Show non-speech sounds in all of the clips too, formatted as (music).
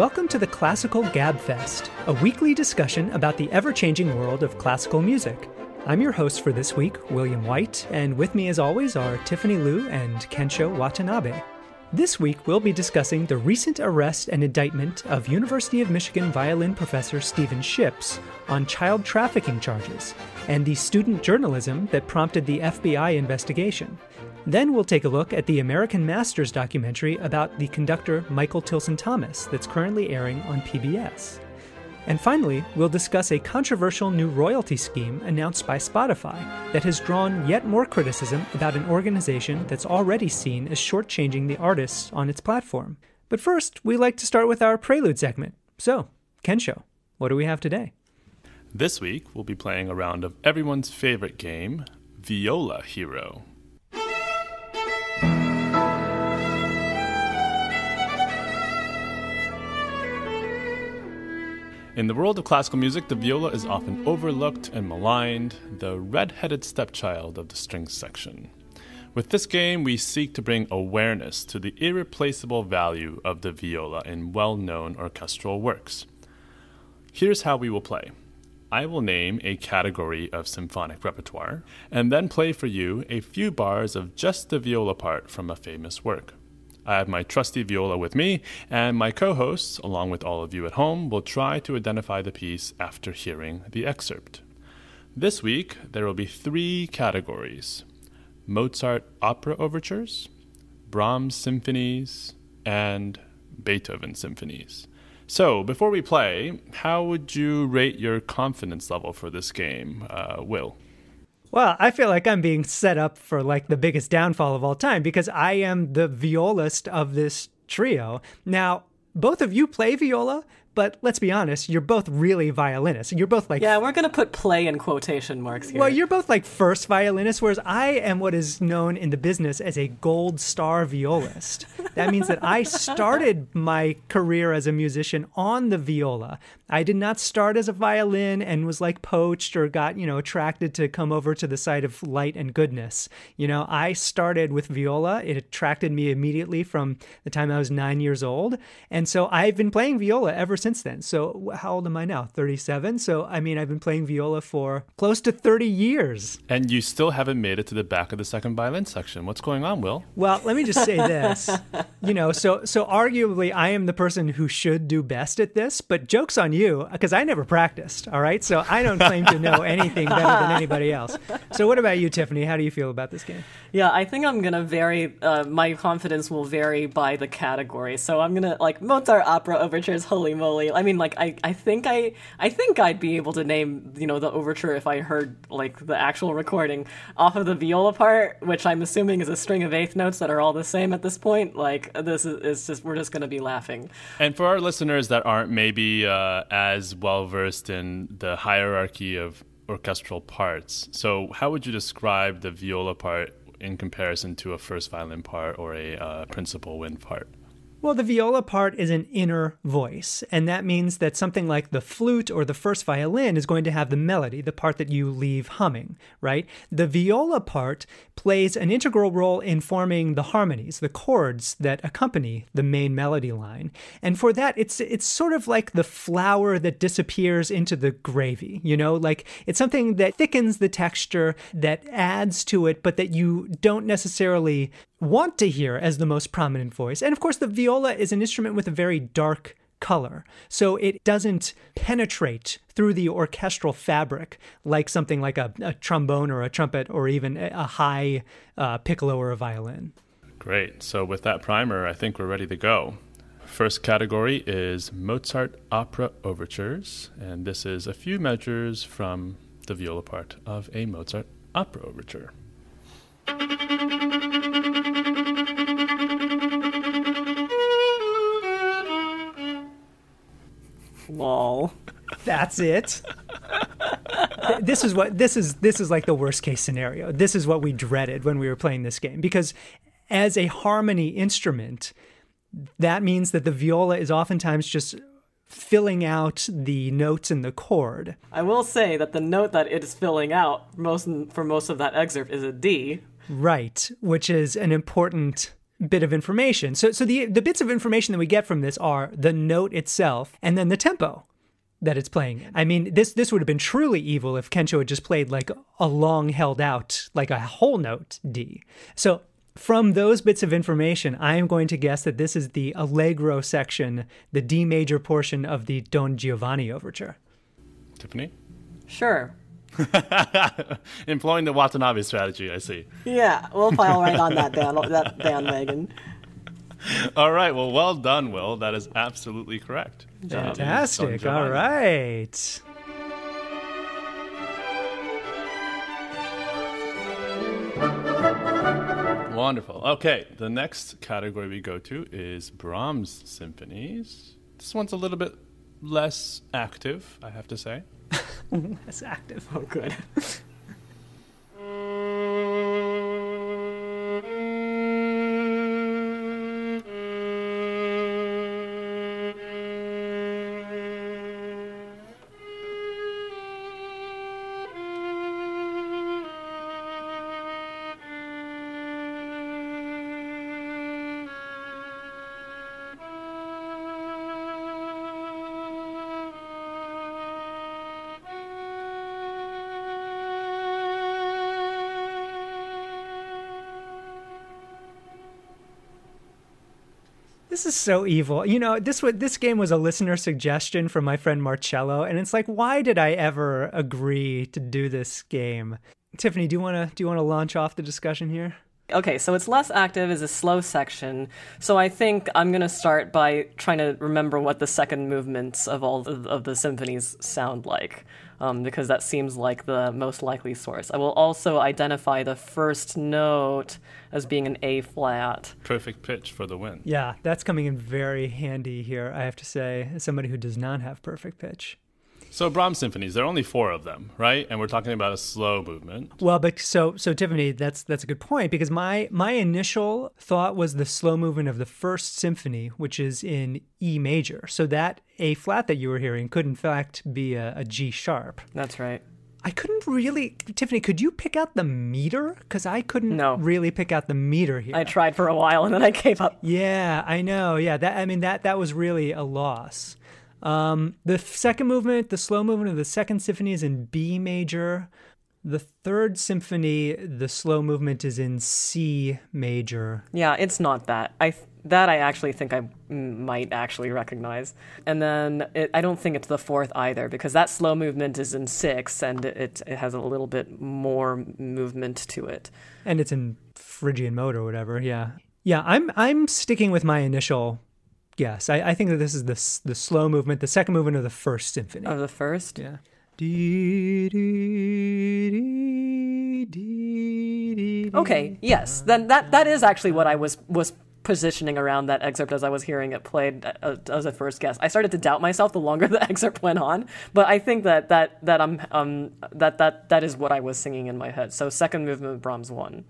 Welcome to the Classical Gabfest, a weekly discussion about the ever changing world of classical music. I'm your host for this week, William White, and with me as always are Tiffany Liu and Kensho Watanabe. This week we'll be discussing the recent arrest and indictment of University of Michigan violin professor Stephen Shipps on child trafficking charges and the student journalism that prompted the FBI investigation. Then we'll take a look at the American Masters documentary about the conductor Michael Tilson Thomas that's currently airing on PBS. And finally, we'll discuss a controversial new royalty scheme announced by Spotify that has drawn yet more criticism about an organization that's already seen as shortchanging the artists on its platform. But first, we like to start with our prelude segment. So, Kensho, what do we have today? This week, we'll be playing a round of everyone's favorite game, Viola Hero. In the world of classical music, the viola is often overlooked and maligned, the red headed stepchild of the strings section. With this game, we seek to bring awareness to the irreplaceable value of the viola in well known orchestral works. Here's how we will play I will name a category of symphonic repertoire, and then play for you a few bars of just the viola part from a famous work. I have my trusty viola with me, and my co hosts, along with all of you at home, will try to identify the piece after hearing the excerpt. This week, there will be three categories Mozart opera overtures, Brahms symphonies, and Beethoven symphonies. So, before we play, how would you rate your confidence level for this game, uh, Will? Well, I feel like I'm being set up for like the biggest downfall of all time because I am the violist of this trio. Now, both of you play viola, but let's be honest, you're both really violinists. You're both like Yeah, we're gonna put play in quotation marks here. Well, you're both like first violinists, whereas I am what is known in the business as a gold star violist. that means that I started my career as a musician on the viola. I did not start as a violin and was like poached or got, you know, attracted to come over to the side of light and goodness. You know, I started with viola. It attracted me immediately from the time I was nine years old. And so I've been playing viola ever since then. So how old am I now? 37. So, I mean, I've been playing viola for close to 30 years. And you still haven't made it to the back of the second violin section. What's going on, Will? Well, let me just say (laughs) this. you know, so so arguably I am the person who should do best at this, but jokes on you you because I never practiced. All right, so I don't claim to know anything better than anybody else. So, what about you, Tiffany? How do you feel about this game? Yeah, I think I'm gonna vary. Uh, my confidence will vary by the category. So I'm gonna like Mozart opera overtures. Holy moly! I mean, like I, I think I, I think I'd be able to name you know the overture if I heard like the actual recording off of the viola part, which I'm assuming is a string of eighth notes that are all the same at this point. Like this is, is just we're just gonna be laughing. And for our listeners that aren't maybe uh, as well versed in the hierarchy of orchestral parts, so how would you describe the viola part in comparison to a first violin part or a uh, principal wind part? Well, the viola part is an inner voice, and that means that something like the flute or the first violin is going to have the melody, the part that you leave humming, right? The viola part plays an integral role in forming the harmonies, the chords that accompany the main melody line. And for that, it's it's sort of like the flour that disappears into the gravy, you know, like it's something that thickens the texture, that adds to it, but that you don't necessarily want to hear as the most prominent voice. And of course, the viola is an instrument with a very dark color. So it doesn't penetrate through the orchestral fabric like something like a, a trombone or a trumpet or even a high uh, piccolo or a violin. Great. So, with that primer, I think we're ready to go. First category is Mozart opera overtures, and this is a few measures from the viola part of a Mozart opera overture. Lol. That's it. this is what this is this is like the worst case scenario. This is what we dreaded when we were playing this game because as a harmony instrument, that means that the viola is oftentimes just filling out the notes in the chord. I will say that the note that it is filling out most for most of that excerpt is a D. Right, which is an important bit of information. So so the the bits of information that we get from this are the note itself and then the tempo that it's playing. I mean, this this would have been truly evil if Kensho had just played like a long held out, like a whole note D. So from those bits of information, I am going to guess that this is the allegro section, the D major portion of the Don Giovanni overture. Tiffany? Sure. (laughs) Employing the Watanabe strategy, I see. Yeah, we'll file right on that band, (laughs) that bandwagon. All right. Well, well done, Will. That is absolutely correct. Fantastic. All right. Wonderful. Okay, the next category we go to is Brahms symphonies. This one's a little bit less active, I have to say. (laughs) less active. Oh, good. (laughs) This is so evil. You know, this this game was a listener suggestion from my friend Marcello, and it's like, why did I ever agree to do this game? Tiffany, do you want to do you want to launch off the discussion here? Okay, so it's less active as a slow section. So I think I'm going to start by trying to remember what the second movements of all of, of the symphonies sound like, um, because that seems like the most likely source. I will also identify the first note as being an A flat. Perfect pitch for the win. Yeah, that's coming in very handy here, I have to say, as somebody who does not have perfect pitch. So Brahms symphonies, there are only four of them, right? And we're talking about a slow movement. Well, but so so Tiffany, that's that's a good point because my my initial thought was the slow movement of the first symphony, which is in E major. So that A flat that you were hearing could in fact be a, a G sharp. That's right. I couldn't really, Tiffany. Could you pick out the meter? Because I couldn't no. really pick out the meter here. I tried for a while and then I gave up. Yeah, I know. Yeah, that I mean that that was really a loss. Um, the second movement, the slow movement of the second symphony is in B major. The third symphony, the slow movement is in C major. Yeah, it's not that. I that I actually think I might actually recognize. And then it, I don't think it's the fourth either because that slow movement is in six and it, it has a little bit more movement to it. And it's in Phrygian mode or whatever. Yeah, yeah. I'm I'm sticking with my initial Yes, I, I, think that this is the the slow movement, the second movement of the first symphony. Of the first, yeah. Okay, yes, then that that is actually what I was was positioning around that excerpt as I was hearing it played uh, as a first guess. I started to doubt myself the longer (laughs) the excerpt went on, but I think that that that I'm um that that that is what I was singing in my head. So second movement, Brahms one.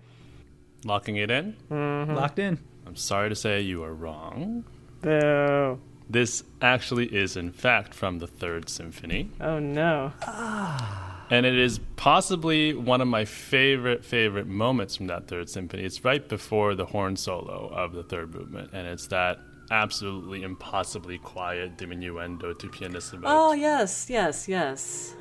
Locking it in. Mm-hmm. Locked in. I'm sorry to say you are wrong. Boo. This actually is, in fact, from the Third Symphony. Oh, no. Ah. And it is possibly one of my favorite, favorite moments from that Third Symphony. It's right before the horn solo of the third movement, and it's that absolutely impossibly quiet diminuendo to pianissimo. Oh, yes, yes, yes.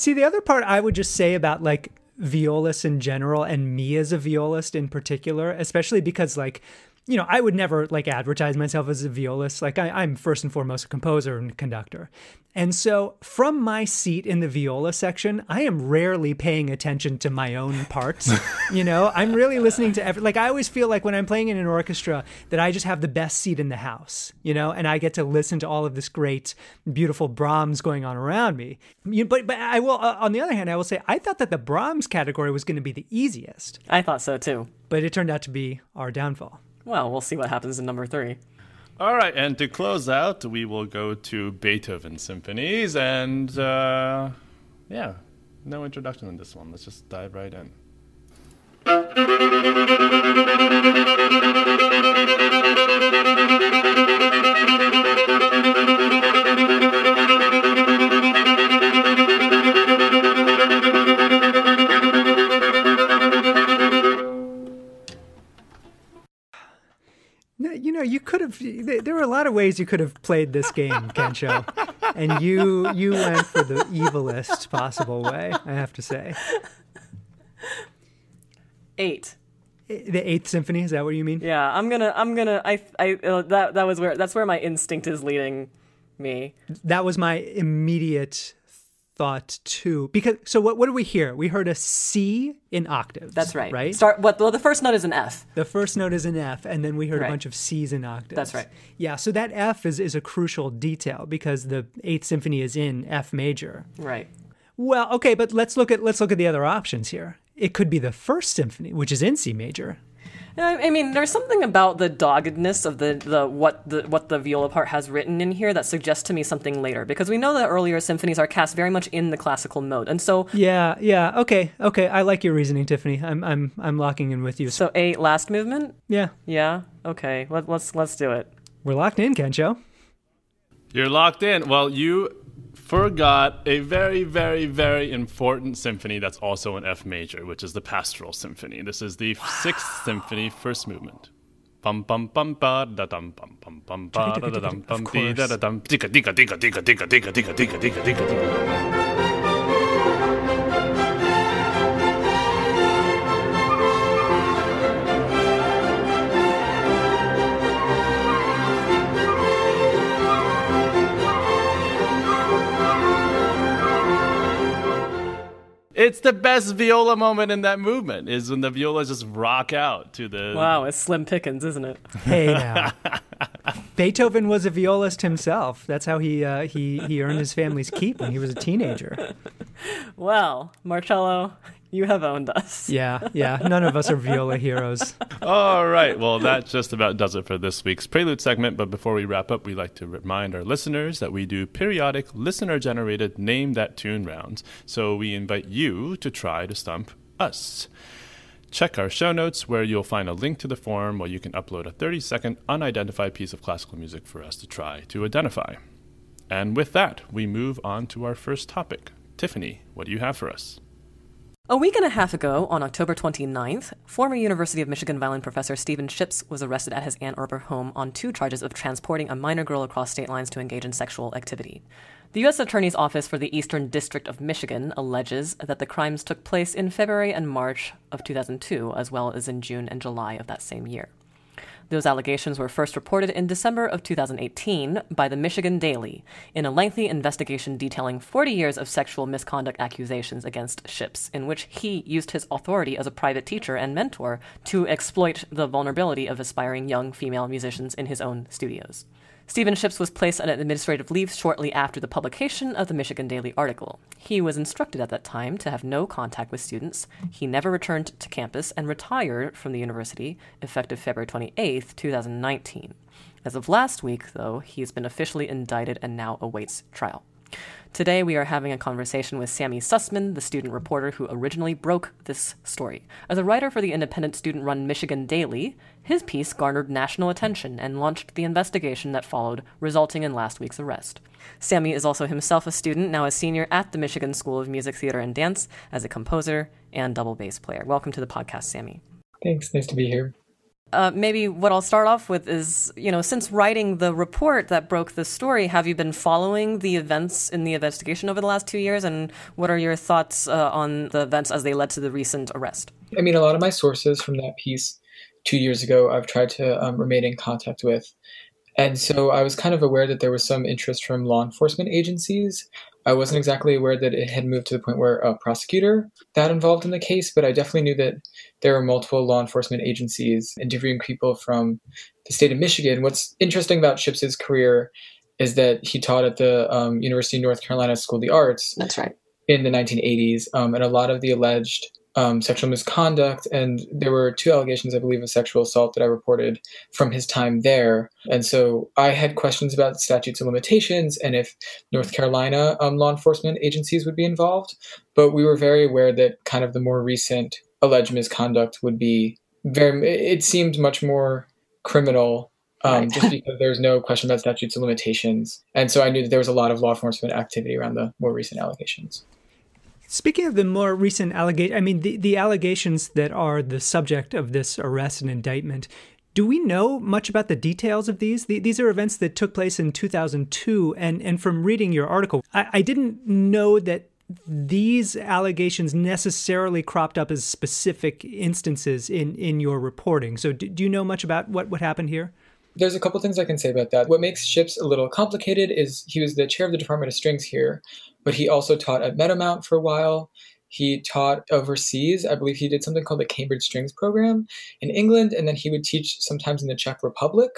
See, the other part I would just say about like violists in general and me as a violist in particular, especially because like you know, I would never like advertise myself as a violist. Like I, I'm first and foremost a composer and conductor. And so from my seat in the viola section, I am rarely paying attention to my own parts. (laughs) you know, I'm really listening to every, like I always feel like when I'm playing in an orchestra that I just have the best seat in the house, you know, and I get to listen to all of this great, beautiful Brahms going on around me. You, but, but I will, uh, on the other hand, I will say, I thought that the Brahms category was going to be the easiest. I thought so too. But it turned out to be our downfall. Well, we'll see what happens in number three. All right, and to close out, we will go to Beethoven symphonies, and uh, yeah, no introduction in this one. Let's just dive right in. There were a lot of ways you could have played this game, Kensho, and you you went for the evilest possible way. I have to say. Eight. The Eighth Symphony is that what you mean? Yeah, I'm gonna, I'm gonna, I, I, uh, that, that was where, that's where my instinct is leading me. That was my immediate thought too. Because so what what did we hear? We heard a c in octaves that's right. right? Start what well the first note is an f. The first note is an f and then we heard right. a bunch of c's in octaves. That's right. Yeah so that f is is a crucial detail because the eighth symphony is in f major. Right. Well okay but let's look at let's look at the other options here. It could be the first symphony which is in c major I mean, there's something about the doggedness of the, the what the what the viola part has written in here that suggests to me something later because we know that earlier symphonies are cast very much in the classical mode, and so yeah, yeah, okay, okay, I like your reasoning, Tiffany. I'm I'm I'm locking in with you. So a last movement. Yeah. Yeah. Okay. Let, let's let's do it. We're locked in, Kensho. You're locked in. Well, you forgot a very, very, very important symphony that's also in F major, which is the Pastoral Symphony. This is the sixth symphony, first movement. Bum bum bum ba da dum bum bum bum ba da dum bum dee da da dum. It's the best viola moment in that movement is when the violas just rock out to the. Wow, it's slim pickings, isn't it? Hey now. (laughs) Beethoven was a violist himself. That's how he uh, he he earned his family's keep when he was a teenager. (laughs) Well, Marcello, you have owned us. yeah, yeah. None of us are viola heroes. All right. Well, that just about does it for this week's Prelude segment. But before we wrap up, we'd like to remind our listeners that we do periodic listener generated Name That Tune rounds. So we invite you to try to stump us. Check our show notes where you'll find a link to the form where you can upload a 30 second unidentified piece of classical music for us to try to identify. And with that, we move on to our first topic. Tiffany, what do you have for us? A week and a half ago, on October 29th, former University of Michigan violin professor Stephen Shipps was arrested at his Ann Arbor home on two charges of transporting a minor girl across state lines to engage in sexual activity. The U.S. Attorney's Office for the Eastern District of Michigan alleges that the crimes took place in February and March of 2002, as well as in June and July of that same year. Those allegations were first reported in December of 2018 by the Michigan Daily in a lengthy investigation detailing 40 years of sexual misconduct accusations against Shipps, in which he used his authority as a private teacher and mentor to exploit the vulnerability of aspiring young female musicians in his own studios. Stephen Shipps was placed on administrative leave shortly after the publication of the Michigan Daily article. He was instructed at that time to have no contact with students. He never returned to campus and retired from the university effective February 28, 2019. As of last week, though, he's been officially indicted and now awaits trial. Today, we are having a conversation with Sammy Sussman, the student reporter who originally broke this story. As a writer for the independent student run Michigan Daily, his piece garnered national attention and launched the investigation that followed, resulting in last week's arrest. Sammy is also himself a student, now a senior at the Michigan School of Music, Theater, and Dance as a composer and double bass player. Welcome to the podcast, Sammy. Thanks. Nice to be here. Uh, maybe what I'll start off with is, you know, since writing the report that broke the story, have you been following the events in the investigation over the last two years? And what are your thoughts uh, on the events as they led to the recent arrest? I mean, a lot of my sources from that piece two years ago, I've tried to um, remain in contact with. And so I was kind of aware that there was some interest from law enforcement agencies. I wasn't exactly aware that it had moved to the point where a prosecutor got involved in the case, but I definitely knew that there were multiple law enforcement agencies interviewing people from the state of Michigan. What's interesting about Shipps's career is that he taught at the um, University of North Carolina School of the Arts. That's right. In the 1980s, um, and a lot of the alleged um, sexual misconduct, and there were two allegations, I believe, of sexual assault that I reported from his time there. And so I had questions about statutes of limitations and if North Carolina um, law enforcement agencies would be involved. But we were very aware that kind of the more recent alleged misconduct would be very, it seemed much more criminal. Um, right. just because there's no question about statutes of limitations. And so I knew that there was a lot of law enforcement activity around the more recent allegations. Speaking of the more recent allegation, I mean, the, the allegations that are the subject of this arrest and indictment, do we know much about the details of these? The, these are events that took place in 2002. And, and from reading your article, I, I didn't know that these allegations necessarily cropped up as specific instances in, in your reporting. So, do, do you know much about what, what happened here? There's a couple things I can say about that. What makes Shipps a little complicated is he was the chair of the Department of Strings here, but he also taught at Meadowmount for a while. He taught overseas. I believe he did something called the Cambridge Strings Program in England, and then he would teach sometimes in the Czech Republic.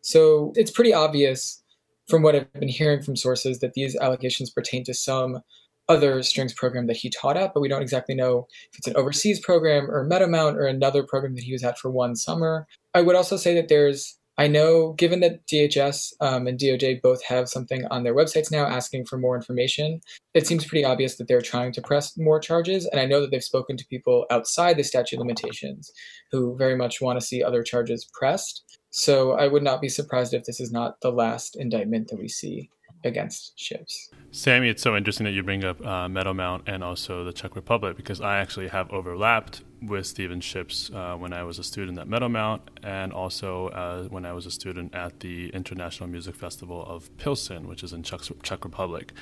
So it's pretty obvious from what I've been hearing from sources that these allegations pertain to some other strings program that he taught at, but we don't exactly know if it's an overseas program or Meadowmount or another program that he was at for one summer. I would also say that there's I know, given that DHS um, and DOJ both have something on their websites now asking for more information, it seems pretty obvious that they're trying to press more charges. And I know that they've spoken to people outside the statute limitations who very much want to see other charges pressed. So I would not be surprised if this is not the last indictment that we see against Shipps. Sammy, it's so interesting that you bring up uh, Meadowmount and also the Czech Republic because I actually have overlapped with Stephen Shipps uh, when I was a student at Meadowmount and also uh, when I was a student at the International Music Festival of Pilsen, which is in Czech, Czech Republic.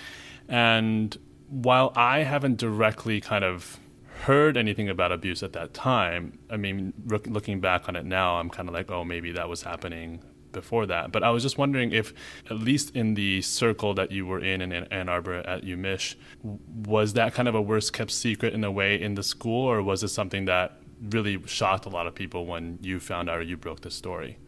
And while I haven't directly kind of heard anything about abuse at that time, I mean, looking back on it now, I'm kind of like, oh, maybe that was happening before that. But I was just wondering if, at least in the circle that you were in in Ann Arbor at UMich, was that kind of a worst kept secret in a way in the school, or was it something that really shocked a lot of people when you found out or you broke the story?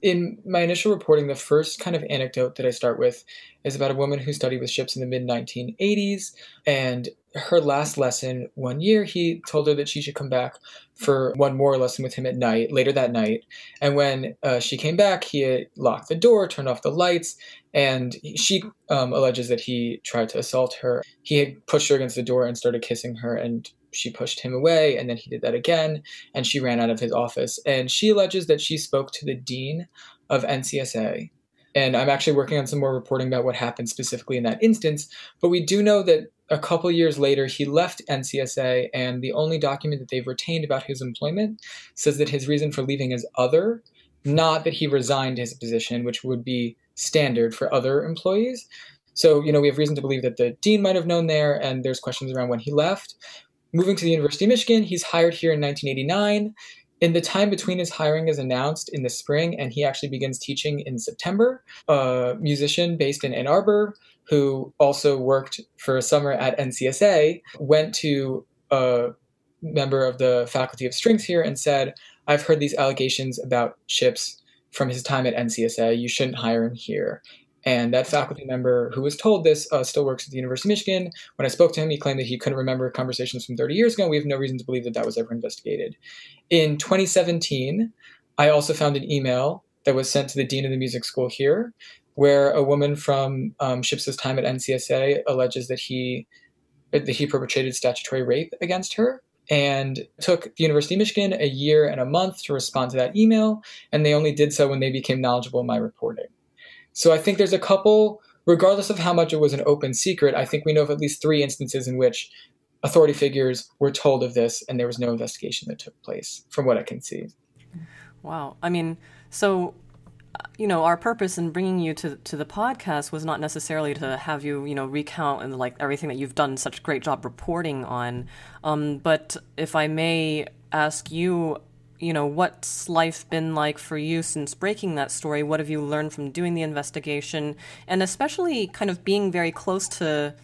In my initial reporting, the first kind of anecdote that I start with is about a woman who studied with Shipps in the mid 1980s. And her last lesson one year, he told her that she should come back for one more lesson with him at night, later that night. And when uh, she came back, he locked the door, turned off the lights, and she um, alleges that he tried to assault her. He had pushed her against the door and started kissing her, and she pushed him away and then he did that again and she ran out of his office and she alleges that she spoke to the dean of NCSA and I'm actually working on some more reporting about what happened specifically in that instance but we do know that a couple years later he left NCSA and the only document that they've retained about his employment says that his reason for leaving is other not that he resigned his position which would be standard for other employees so, you know, we have reason to believe that the dean might have known there, and there's questions around when he left. Moving to the University of Michigan, he's hired here in 1989. In the time between his hiring is announced in the spring and he actually begins teaching in September, a musician based in Ann Arbor who also worked for a summer at NCSA went to a member of the faculty of strings here and said, I've heard these allegations about Shipps from his time at NCSA. You shouldn't hire him here. And that faculty member who was told this uh, still works at the University of Michigan. When I spoke to him, he claimed that he couldn't remember conversations from 30 years ago. We have no reason to believe that that was ever investigated. In 2017, I also found an email that was sent to the dean of the music school here, where a woman from um, Shipps's time at NCSA alleges that he that he perpetrated statutory rape against her and took the University of Michigan a year and a month to respond to that email, and they only did so when they became knowledgeable in my reporting. So I think there's a couple, regardless of how much it was an open secret, I think we know of at least three instances in which authority figures were told of this and there was no investigation that took place, from what I can see. Wow. I mean, so you know, our purpose in bringing you to to the podcast was not necessarily to have you, you know, recount and like everything that you've done such a great job reporting on. Um, but if I may ask you you know, what's life been like for you since breaking that story? What have you learned from doing the investigation? And especially kind of being very close to,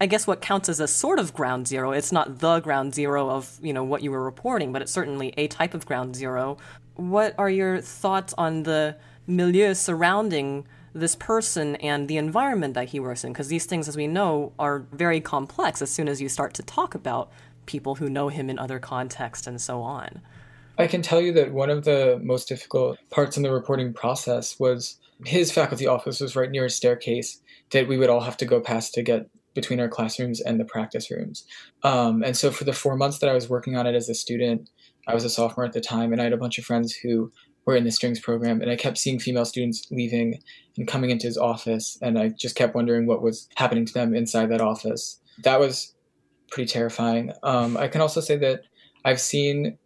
I guess, what counts as a sort of ground zero. It's not the ground zero of, you know, what you were reporting, but it's certainly a type of ground zero. What are your thoughts on the milieu surrounding this person and the environment that he works in? Because these things, as we know, are very complex as soon as you start to talk about people who know him in other contexts and so on. I can tell you that one of the most difficult parts in the reporting process was his faculty office was right near a staircase that we would all have to go past to get between our classrooms and the practice rooms. Um, and so for the four months that I was working on it as a student, I was a sophomore at the time, and I had a bunch of friends who were in the strings program, and I kept seeing female students leaving and coming into his office, and I just kept wondering what was happening to them inside that office. That was pretty terrifying. Um, I can also say that I've seen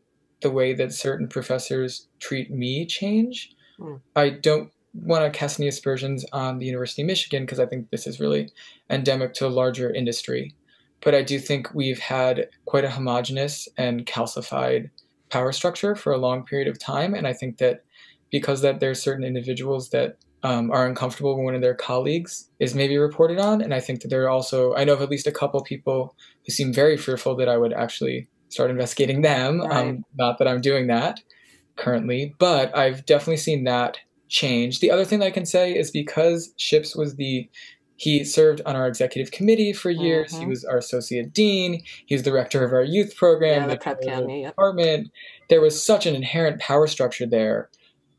the way that certain professors treat me change. Mm. I don't want to cast any aspersions on the University of Michigan because I think this is really endemic to a larger industry. But I do think we've had quite a homogenous and calcified power structure for a long period of time. And I think that because that there's certain individuals that um, are uncomfortable when one of their colleagues is maybe reported on. And I think that there are also, I know of at least a couple people who seem very fearful that I would actually start investigating them. Right. Um, not that I'm doing that currently, but I've definitely seen that change. The other thing I can say is because Shipps was the he served on our executive committee for years. Mm-hmm. He was our associate dean. He was the rector of our youth program, yeah, the, prep county, department. Yep. There was such an inherent power structure there.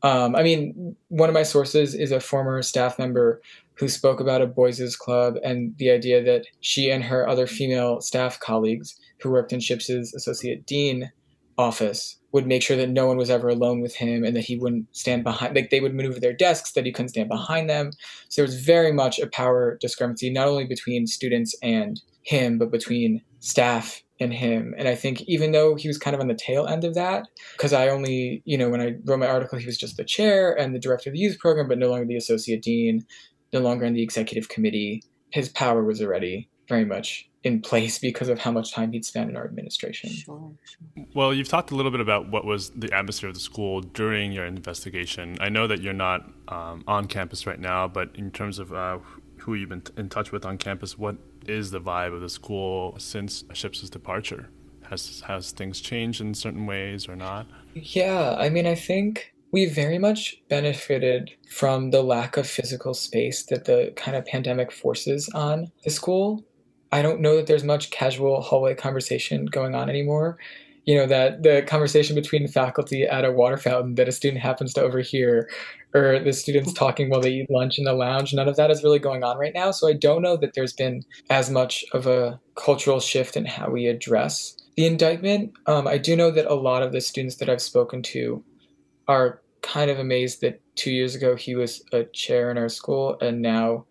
Um, I mean, one of my sources is a former staff member who spoke about a boys' club and the idea that she and her other female staff colleagues who worked in Shipps's associate dean office would make sure that no one was ever alone with him and that he wouldn't stand behind like they would maneuver their desks that he couldn't stand behind them. So there was very much a power discrepancy not only between students and him but between staff and him. And i think even though he was kind of on the tail end of that because i only you know when i wrote my article he was just the chair and the director of the youth program but no longer the associate dean no longer in the executive committee. His power was already very much in place because of how much time he'd spent in our administration. Sure, sure. Well, you've talked a little bit about what was the atmosphere of the school during your investigation. I know that you're not um, on campus right now, but in terms of uh, who you've been in touch with on campus, what is the vibe of the school since Shipps's departure? Has has things changed in certain ways or not? Yeah, I mean, I think we very much benefited from the lack of physical space that the kind of pandemic forces on the school. I don't know that there's much casual hallway conversation going on anymore. You know, that the conversation between faculty at a water fountain that a student happens to overhear, or the students talking while they eat lunch in the lounge, none of that is really going on right now. So I don't know that there's been as much of a cultural shift in how we address the indictment. Um, I do know that a lot of the students that I've spoken to are kind of amazed that two years ago he was a chair in our school and now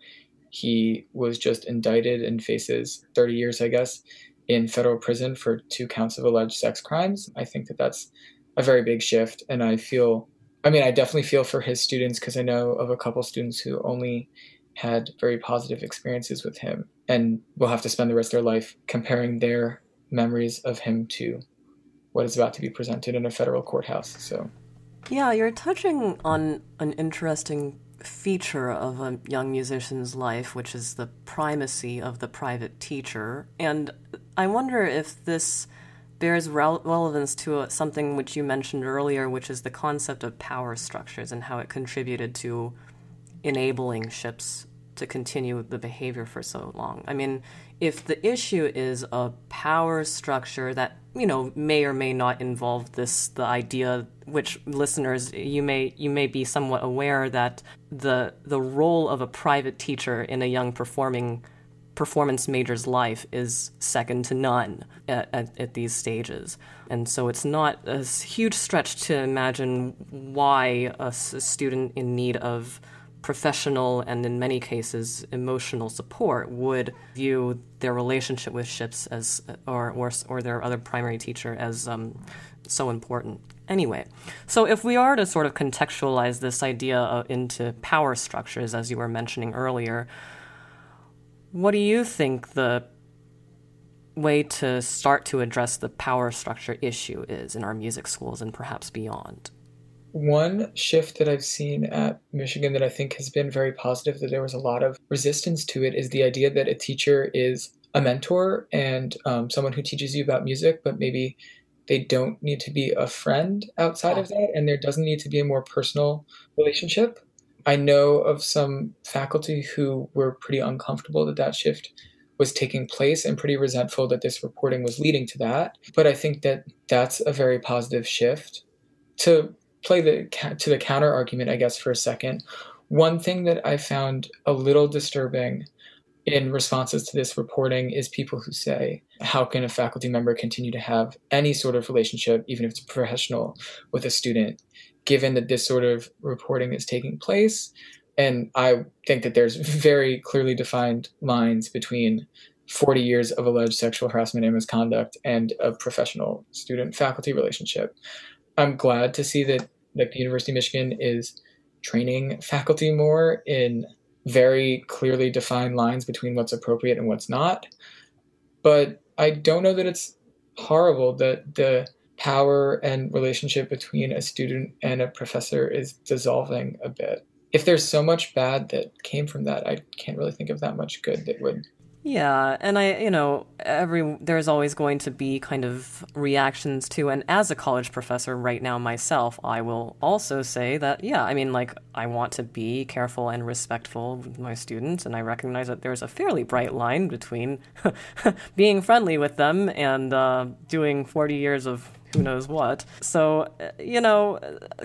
he was just indicted and faces 30 years, I guess, in federal prison for two counts of alleged sex crimes. I think that that's a very big shift. And I feel, I mean, I definitely feel for his students because I know of a couple students who only had very positive experiences with him and will have to spend the rest of their life comparing their memories of him to what is about to be presented in a federal courthouse. So, yeah, you're touching on an interesting feature of a young musician's life, which is the primacy of the private teacher. And I wonder if this bears rel- relevance to uh, something which you mentioned earlier, which is the concept of power structures and how it contributed to enabling Shipps to continue the behavior for so long. I mean, if the issue is a power structure that you know may or may not involve this the idea which listeners you may you may be somewhat aware that the the role of a private teacher in a young performing performance major's life is second to none at, at, at, these stages. And so it's not a huge stretch to imagine why a, a student in need of professional and in many cases emotional support would view their relationship with Shipps as or or, or their other primary teacher as um, so important anyway so if we are to sort of contextualize this idea uh, into power structures as you were mentioning earlier what do you think the way to start to address the power structure issue is in our music schools and perhaps beyond? One shift that I've seen at Michigan that I think has been very positive, that there was a lot of resistance to it, is the idea that a teacher is a mentor and um, someone who teaches you about music, but maybe they don't need to be a friend outside of that, and there doesn't need to be a more personal relationship. I know of some faculty who were pretty uncomfortable that that shift was taking place and pretty resentful that this reporting was leading to that. But I think that that's a very positive shift. To play the to the counter argument, I guess for a second, one thing that I found a little disturbing in responses to this reporting is people who say, how can a faculty member continue to have any sort of relationship, even if it's professional, with a student, given that this sort of reporting is taking place? And I think that there's very clearly defined lines between 40 years of alleged sexual harassment and misconduct and a professional student faculty relationship. I'm glad to see that like the University of Michigan is training faculty more in very clearly defined lines between what's appropriate and what's not. But I don't know that it's horrible that the power and relationship between a student and a professor is dissolving a bit. If there's so much bad that came from that, I can't really think of that much good that would yeah, and I, you know, every there's always going to be kind of reactions to, and as a college professor right now myself, I will also say that, yeah, I mean, like, I want to be careful and respectful with my students, and I recognize that there's a fairly bright line between (laughs) being friendly with them and uh, doing 40 years of who knows what. So, uh, you know,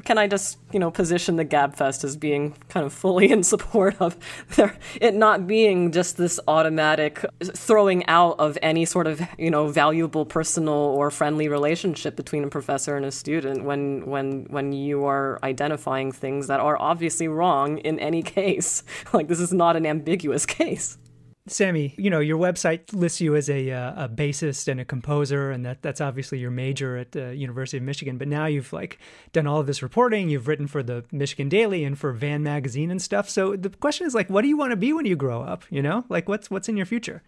can I just, you know, position the GabFest as being kind of fully (laughs) in support of there, it not being just this automatic throwing out of any sort of, you know, valuable personal or friendly relationship between a professor and a student when when when you are identifying things that are obviously wrong in any (laughs) case. Like this is not an ambiguous case. Sammy, you know, your website lists you as a, uh, a bassist and a composer, and that, that's obviously your major at the University of Michigan. But now you've like done all of this reporting. You've written for the Michigan Daily and for Van Magazine and stuff. So the question is like, what do you want to be when you grow up? You know, like what's what's in your future?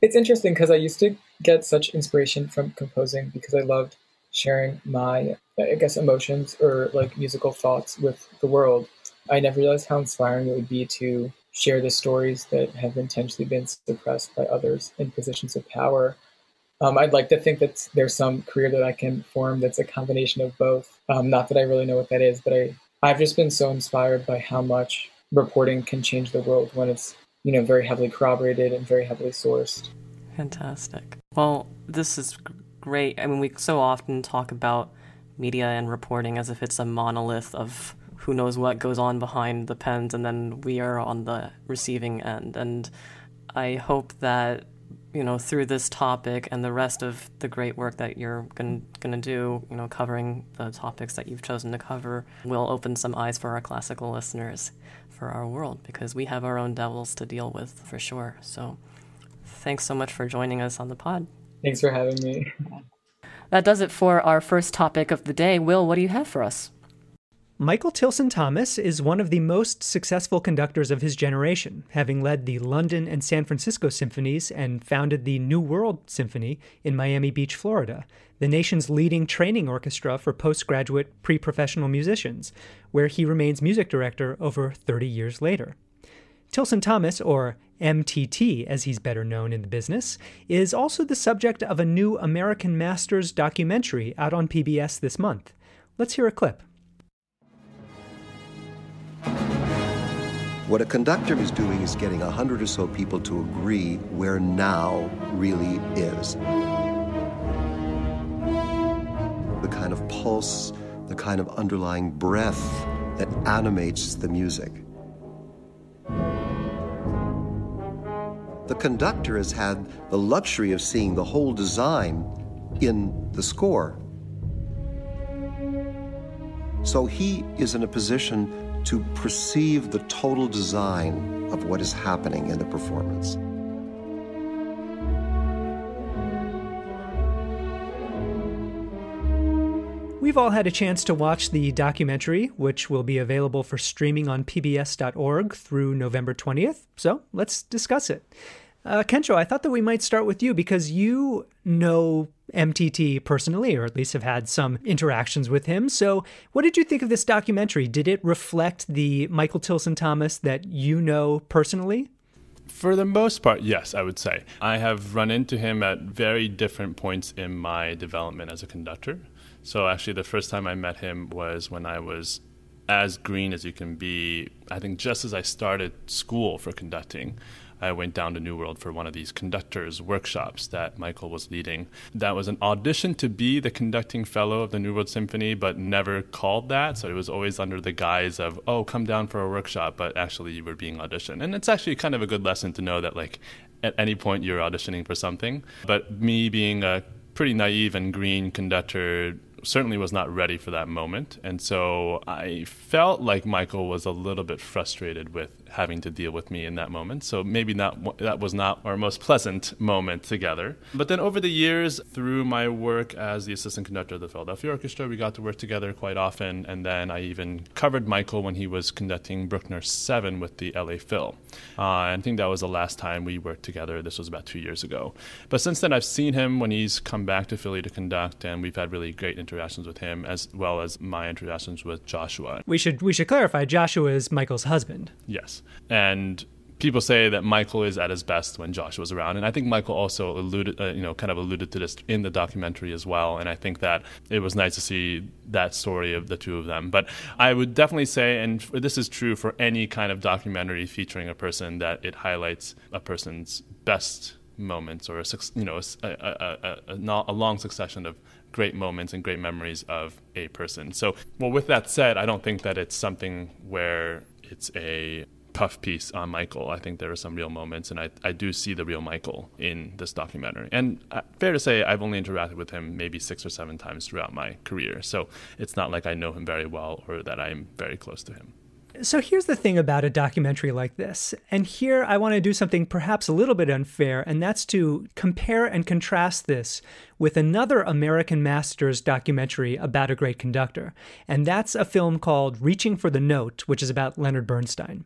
It's interesting because I used to get such inspiration from composing because I loved sharing my, I guess, emotions or like musical thoughts with the world. I never realized how inspiring it would be to share the stories that have intentionally been suppressed by others in positions of power. Um, I'd like to think that there's some career that I can form that's a combination of both. Um, not that I really know what that is, but I, I've just been so inspired by how much reporting can change the world when it's you know very heavily corroborated and very heavily sourced. Fantastic. Well, this is great. I mean, we so often talk about media and reporting as if it's a monolith of who knows what goes on behind the pens, and then we are on the receiving end. And I hope that you know through this topic and the rest of the great work that you're going to gonna do, you know, covering the topics that you've chosen to cover, will open some eyes for our classical listeners for our world because we have our own devils to deal with for sure. So, thanks so much for joining us on the pod. Thanks for having me. That does it for our first topic of the day. Will, what do you have for us? Michael Tilson Thomas is one of the most successful conductors of his generation, having led the London and San Francisco symphonies and founded the New World Symphony in Miami Beach, Florida, the nation's leading training orchestra for postgraduate pre professional musicians, where he remains music director over 30 years later. Tilson Thomas, or MTT as he's better known in the business, is also the subject of a new American Masters documentary out on PBS this month. Let's hear a clip. What a conductor is doing is getting a hundred or so people to agree where now really is. The kind of pulse, the kind of underlying breath that animates the music. The conductor has had the luxury of seeing the whole design in the score. So he is in a position to perceive the total design of what is happening in the performance. We've all had a chance to watch the documentary, which will be available for streaming on pbs.org through November 20th, so let's discuss it. Uh, Kensho, I thought that we might start with you because you know MTT personally, or at least have had some interactions with him. So, what did you think of this documentary? Did it reflect the Michael Tilson Thomas that you know personally? For the most part, yes, I would say. I have run into him at very different points in my development as a conductor. So, actually, the first time I met him was when I was as green as you can be, I think just as I started school for conducting. I went down to New World for one of these conductors workshops that Michael was leading. That was an audition to be the conducting fellow of the New World Symphony, but never called that. So it was always under the guise of, oh, come down for a workshop, but actually you were being auditioned. And it's actually kind of a good lesson to know that, like, at any point you're auditioning for something. But me being a pretty naive and green conductor certainly was not ready for that moment. And so I felt like Michael was a little bit frustrated with having to deal with me in that moment. So maybe not that was not our most pleasant moment together. But then over the years, through my work as the assistant conductor of the Philadelphia Orchestra, we got to work together quite often. And then I even covered Michael when he was conducting Bruckner 7 with the LA Phil. Uh, I think that was the last time we worked together. This was about two years ago. But since then, I've seen him when he's come back to Philly to conduct, and we've had really great interactions with him as well as my interactions with Joshua. We should we should clarify Joshua is Michael's husband. Yes. And people say that Michael is at his best when Joshua's around, and I think Michael also alluded, uh, you know, kind of alluded to this in the documentary as well. And I think that it was nice to see that story of the two of them. But I would definitely say, and this is true for any kind of documentary featuring a person, that it highlights a person's best moments or a, you know a, a, a, a long succession of great moments and great memories of a person. So, well, with that said, I don't think that it's something where it's a puff piece on Michael. I think there are some real moments, and I, I do see the real Michael in this documentary. And uh, fair to say, I've only interacted with him maybe six or seven times throughout my career. So it's not like I know him very well or that I'm very close to him. So here's the thing about a documentary like this. And here I want to do something perhaps a little bit unfair, and that's to compare and contrast this with another American Masters documentary about a great conductor. And that's a film called Reaching for the Note, which is about Leonard Bernstein.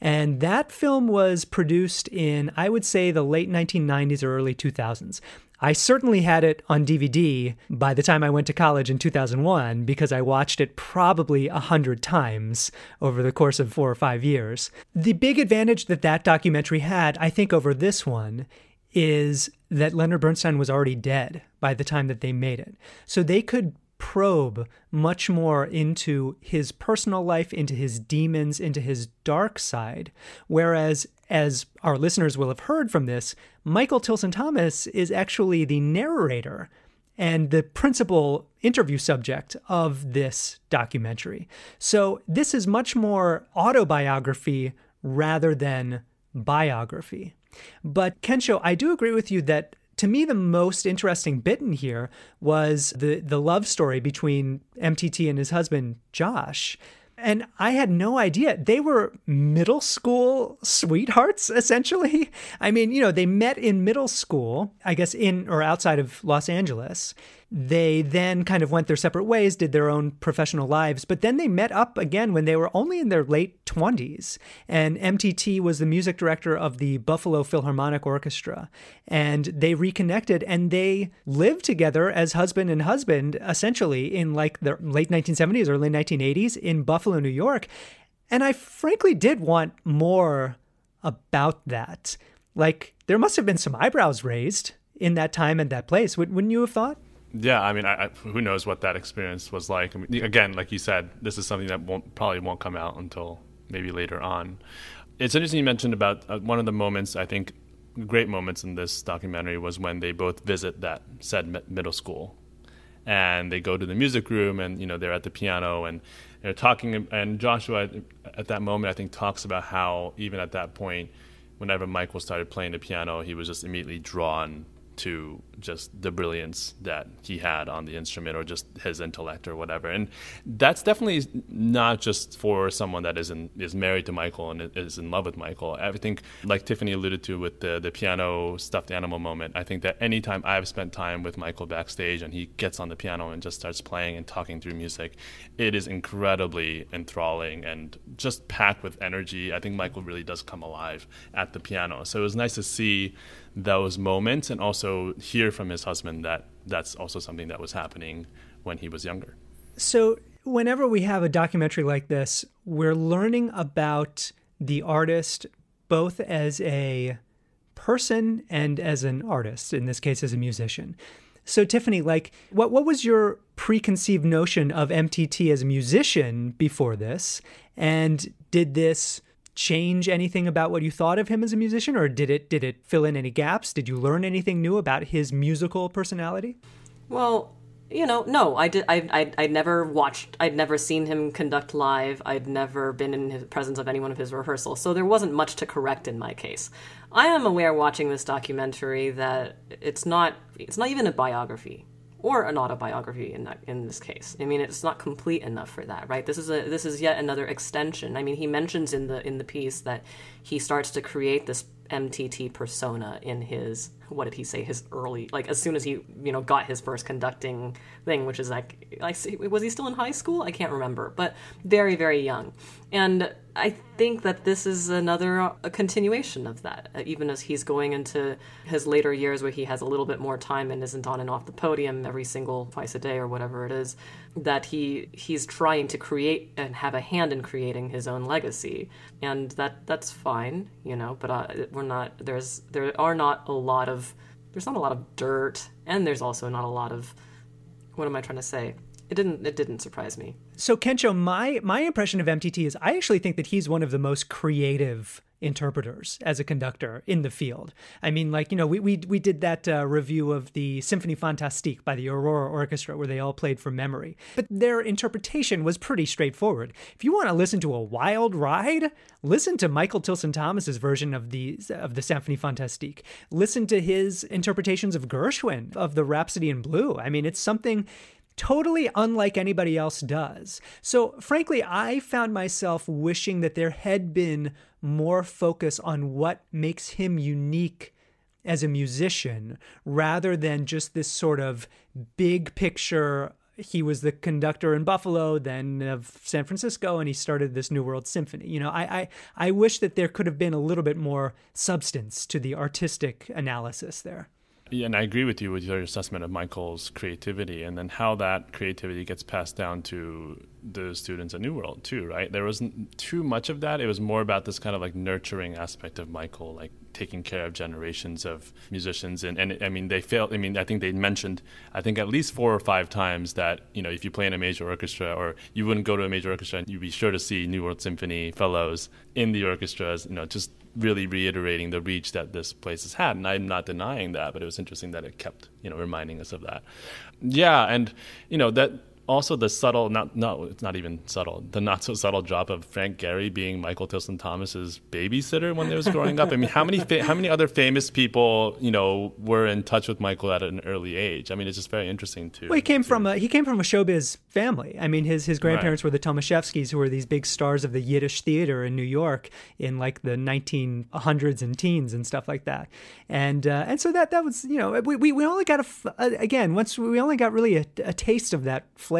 And that film was produced in, I would say, the late 1990s or early 2000s. I certainly had it on DVD by the time I went to college in 2001 because I watched it probably a hundred times over the course of four or five years. The big advantage that that documentary had, I think, over this one is that Leonard Bernstein was already dead by the time that they made it. So they could probe much more into his personal life, into his demons, into his dark side. Whereas, as our listeners will have heard from this, Michael Tilson Thomas is actually the narrator and the principal interview subject of this documentary. So, this is much more autobiography rather than biography. But Kensho, I do agree with you that to me the most interesting bit in here was the the love story between MTT and his husband Josh. And I had no idea. They were middle school sweethearts, essentially. (laughs) I mean, you know, they met in middle school, I guess in or outside of Los Angeles. They then kind of went their separate ways, did their own professional lives, but then they met up again when they were only in their late 20s. And MTT was the music director of the Buffalo Philharmonic Orchestra. And they reconnected and they lived together as husband and husband, essentially, in like the late 1970s, early 1980s in Buffalo, New York. And I frankly did want more about that. Like, there must have been some eyebrows raised in that time and that place. Wouldn't you have thought? Yeah, I mean, I, I, who knows what that experience was like? I mean, again, like you said, this is something that won't probably won't come out until maybe later on. It's interesting you mentioned about uh, one of the moments I think great moments in this documentary was when they both visit that said middle school, and they go to the music room and you know they're at the piano and they're talking and Joshua at that moment I think talks about how even at that point, whenever Michael started playing the piano, he was just immediately drawn to just the brilliance that he had on the instrument or just his intellect or whatever. And that's definitely not just for someone that is in, is married to Michael and is in love with Michael. I think, like Tiffany alluded to with the the piano stuffed animal moment, I think that anytime I've spent time with Michael backstage and he gets on the piano and just starts playing and talking through music, it is incredibly enthralling and just packed with energy. I think Michael really does come alive at the piano. So it was nice to see those moments and also hear from his husband that that's also something that was happening when he was younger. So, whenever we have a documentary like this, we're learning about the artist both as a person and as an artist, in this case, as a musician. So, Tiffany, like, what, what was your preconceived notion of MTT as a musician before this? And did this change anything about what you thought of him as a musician or did it did it fill in any gaps? Did you learn anything new about his musical personality? Well you know no i did i i i'd never watched i'd never seen him conduct live. I'd never been in his presence of any one of his rehearsals so there wasn't much to correct in my case. I am aware watching this documentary that it's not it's not even a biography or an autobiography in that in this case. I mean, it's not complete enough for that, right? This is a this is yet another extension. I mean, he mentions in the in the piece that he starts to create this MTT persona in his what did he say his early like as soon as he you know got his first conducting thing which is like like was he still in high school? I can't remember but very very young. And I think that this is another uh, a continuation of that uh, even as he's going into his later years where he has a little bit more time and isn't on and off the podium every single twice a day or whatever it is that he he's trying to create and have a hand in creating his own legacy. And that that's fine you know but uh, we're not there's there are not a lot of there's not a lot of dirt and there's also not a lot of what am i trying to say? It didn't it didn't surprise me. So Kensho my my impression of mtt is i actually think that he's one of the most creative interpreters as a conductor in the field. I mean, like, you know, we, we, we did that uh, review of the Symphonie Fantastique by the Aurora Orchestra where they all played from memory. But their interpretation was pretty straightforward. If you want to listen to a wild ride, listen to Michael Tilson Thomas's version of the, of the Symphonie Fantastique. Listen to his interpretations of Gershwin, of the Rhapsody in Blue. I mean, it's something totally unlike anybody else does. So, frankly, I found myself wishing that there had been more focus on what makes him unique as a musician rather than just this sort of big picture he was the conductor in Buffalo, then of San Francisco, and he started this New World Symphony. You know, I, I, I wish that there could have been a little bit more substance to the artistic analysis there. Yeah, and I agree with you with your assessment of Michael's creativity and then how that creativity gets passed down to the students at New World too, right? There wasn't too much of that. It was more about this kind of like nurturing aspect of Michael, like taking care of generations of musicians. And, and I mean, they failed. I mean, I think they mentioned, I think at least four or five times that, you know, if you play in a major orchestra or you wouldn't go to a major orchestra, you'd be sure to see New World Symphony fellows in the orchestras, you know, just really reiterating the reach that this place has had. And I'm not denying that, but it was interesting that it kept, you know, reminding us of that. Yeah. And, you know, that, also the subtle not no it's not even subtle the not so subtle drop of Frank Gehry being Michael Tilson Thomas's babysitter when they was growing up. I mean, how many fa- how many other famous people you know were in touch with Michael at an early age? I mean, it's just very interesting too. Well, he came to, from a he came from a showbiz family. I mean, his his grandparents right. were the Thomashefskys, who were these big stars of the Yiddish theater in New York in like the 1900s and teens and stuff like that. And uh, and so that that was you know we we, we only got a, again once we only got really a, a taste of that flavor.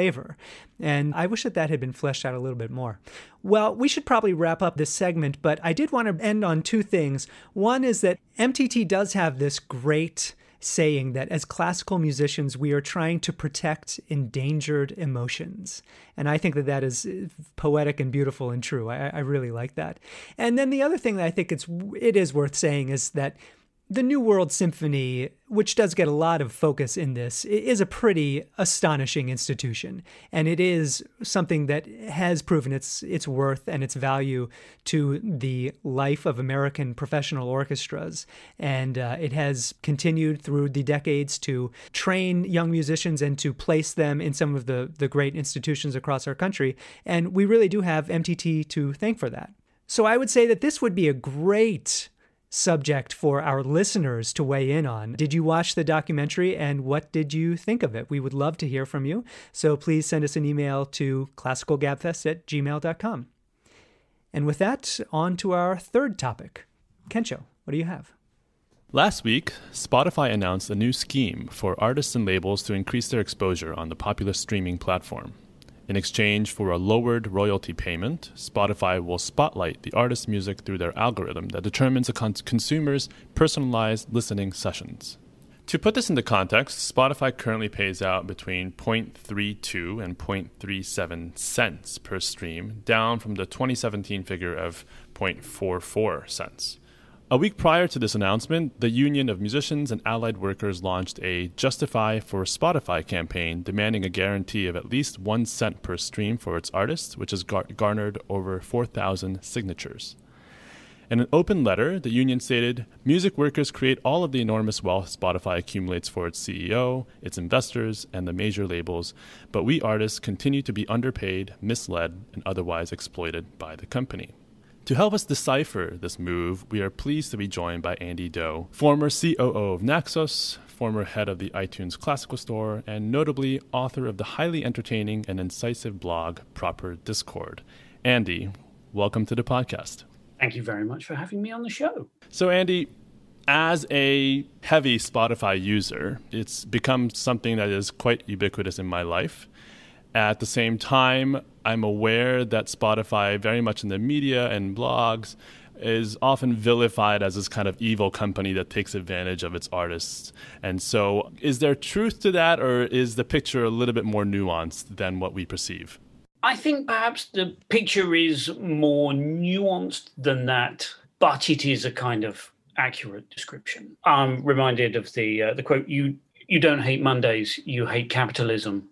And I wish that that had been fleshed out a little bit more. Well, we should probably wrap up this segment, but I did want to end on two things. One is that MTT does have this great saying that as classical musicians, we are trying to protect endangered emotions. And I think that that is poetic and beautiful and true. I, I really like that. And then the other thing that I think it's it is worth saying is that the New World Symphony, which does get a lot of focus in this, is a pretty astonishing institution, and it is something that has proven its its worth and its value to the life of American professional orchestras, and uh, it has continued through the decades to train young musicians and to place them in some of the the great institutions across our country, and we really do have MTT to thank for that. So I would say that this would be a great subject for our listeners to weigh in on. Did you watch the documentary and what did you think of it? We would love to hear from you. So please send us an email to classicalgabfest at gmail.com. And with that, on to our third topic. Kensho, what do you have? Last week, Spotify announced a new scheme for artists and labels to increase their exposure on the popular streaming platform. In exchange for a lowered royalty payment, Spotify will spotlight the artist's music through their algorithm that determines a con- consumer's personalized listening sessions. To put this into context, Spotify currently pays out between 0.32 and 0.37 cents per stream, down from the 2017 figure of 0.44 cents. A week prior to this announcement, the Union of Musicians and Allied Workers launched a Justify for Spotify campaign demanding a guarantee of at least one cent per stream for its artists, which has gar- garnered over 4,000 signatures. In an open letter, the union stated Music workers create all of the enormous wealth Spotify accumulates for its CEO, its investors, and the major labels, but we artists continue to be underpaid, misled, and otherwise exploited by the company. To help us decipher this move, we are pleased to be joined by Andy Doe, former COO of Naxos, former head of the iTunes Classical Store, and notably author of the highly entertaining and incisive blog Proper Discord. Andy, welcome to the podcast. Thank you very much for having me on the show. So, Andy, as a heavy Spotify user, it's become something that is quite ubiquitous in my life. At the same time, I'm aware that Spotify, very much in the media and blogs, is often vilified as this kind of evil company that takes advantage of its artists. And so, is there truth to that, or is the picture a little bit more nuanced than what we perceive? I think perhaps the picture is more nuanced than that, but it is a kind of accurate description. I'm reminded of the uh, the quote: "You you don't hate Mondays, you hate capitalism."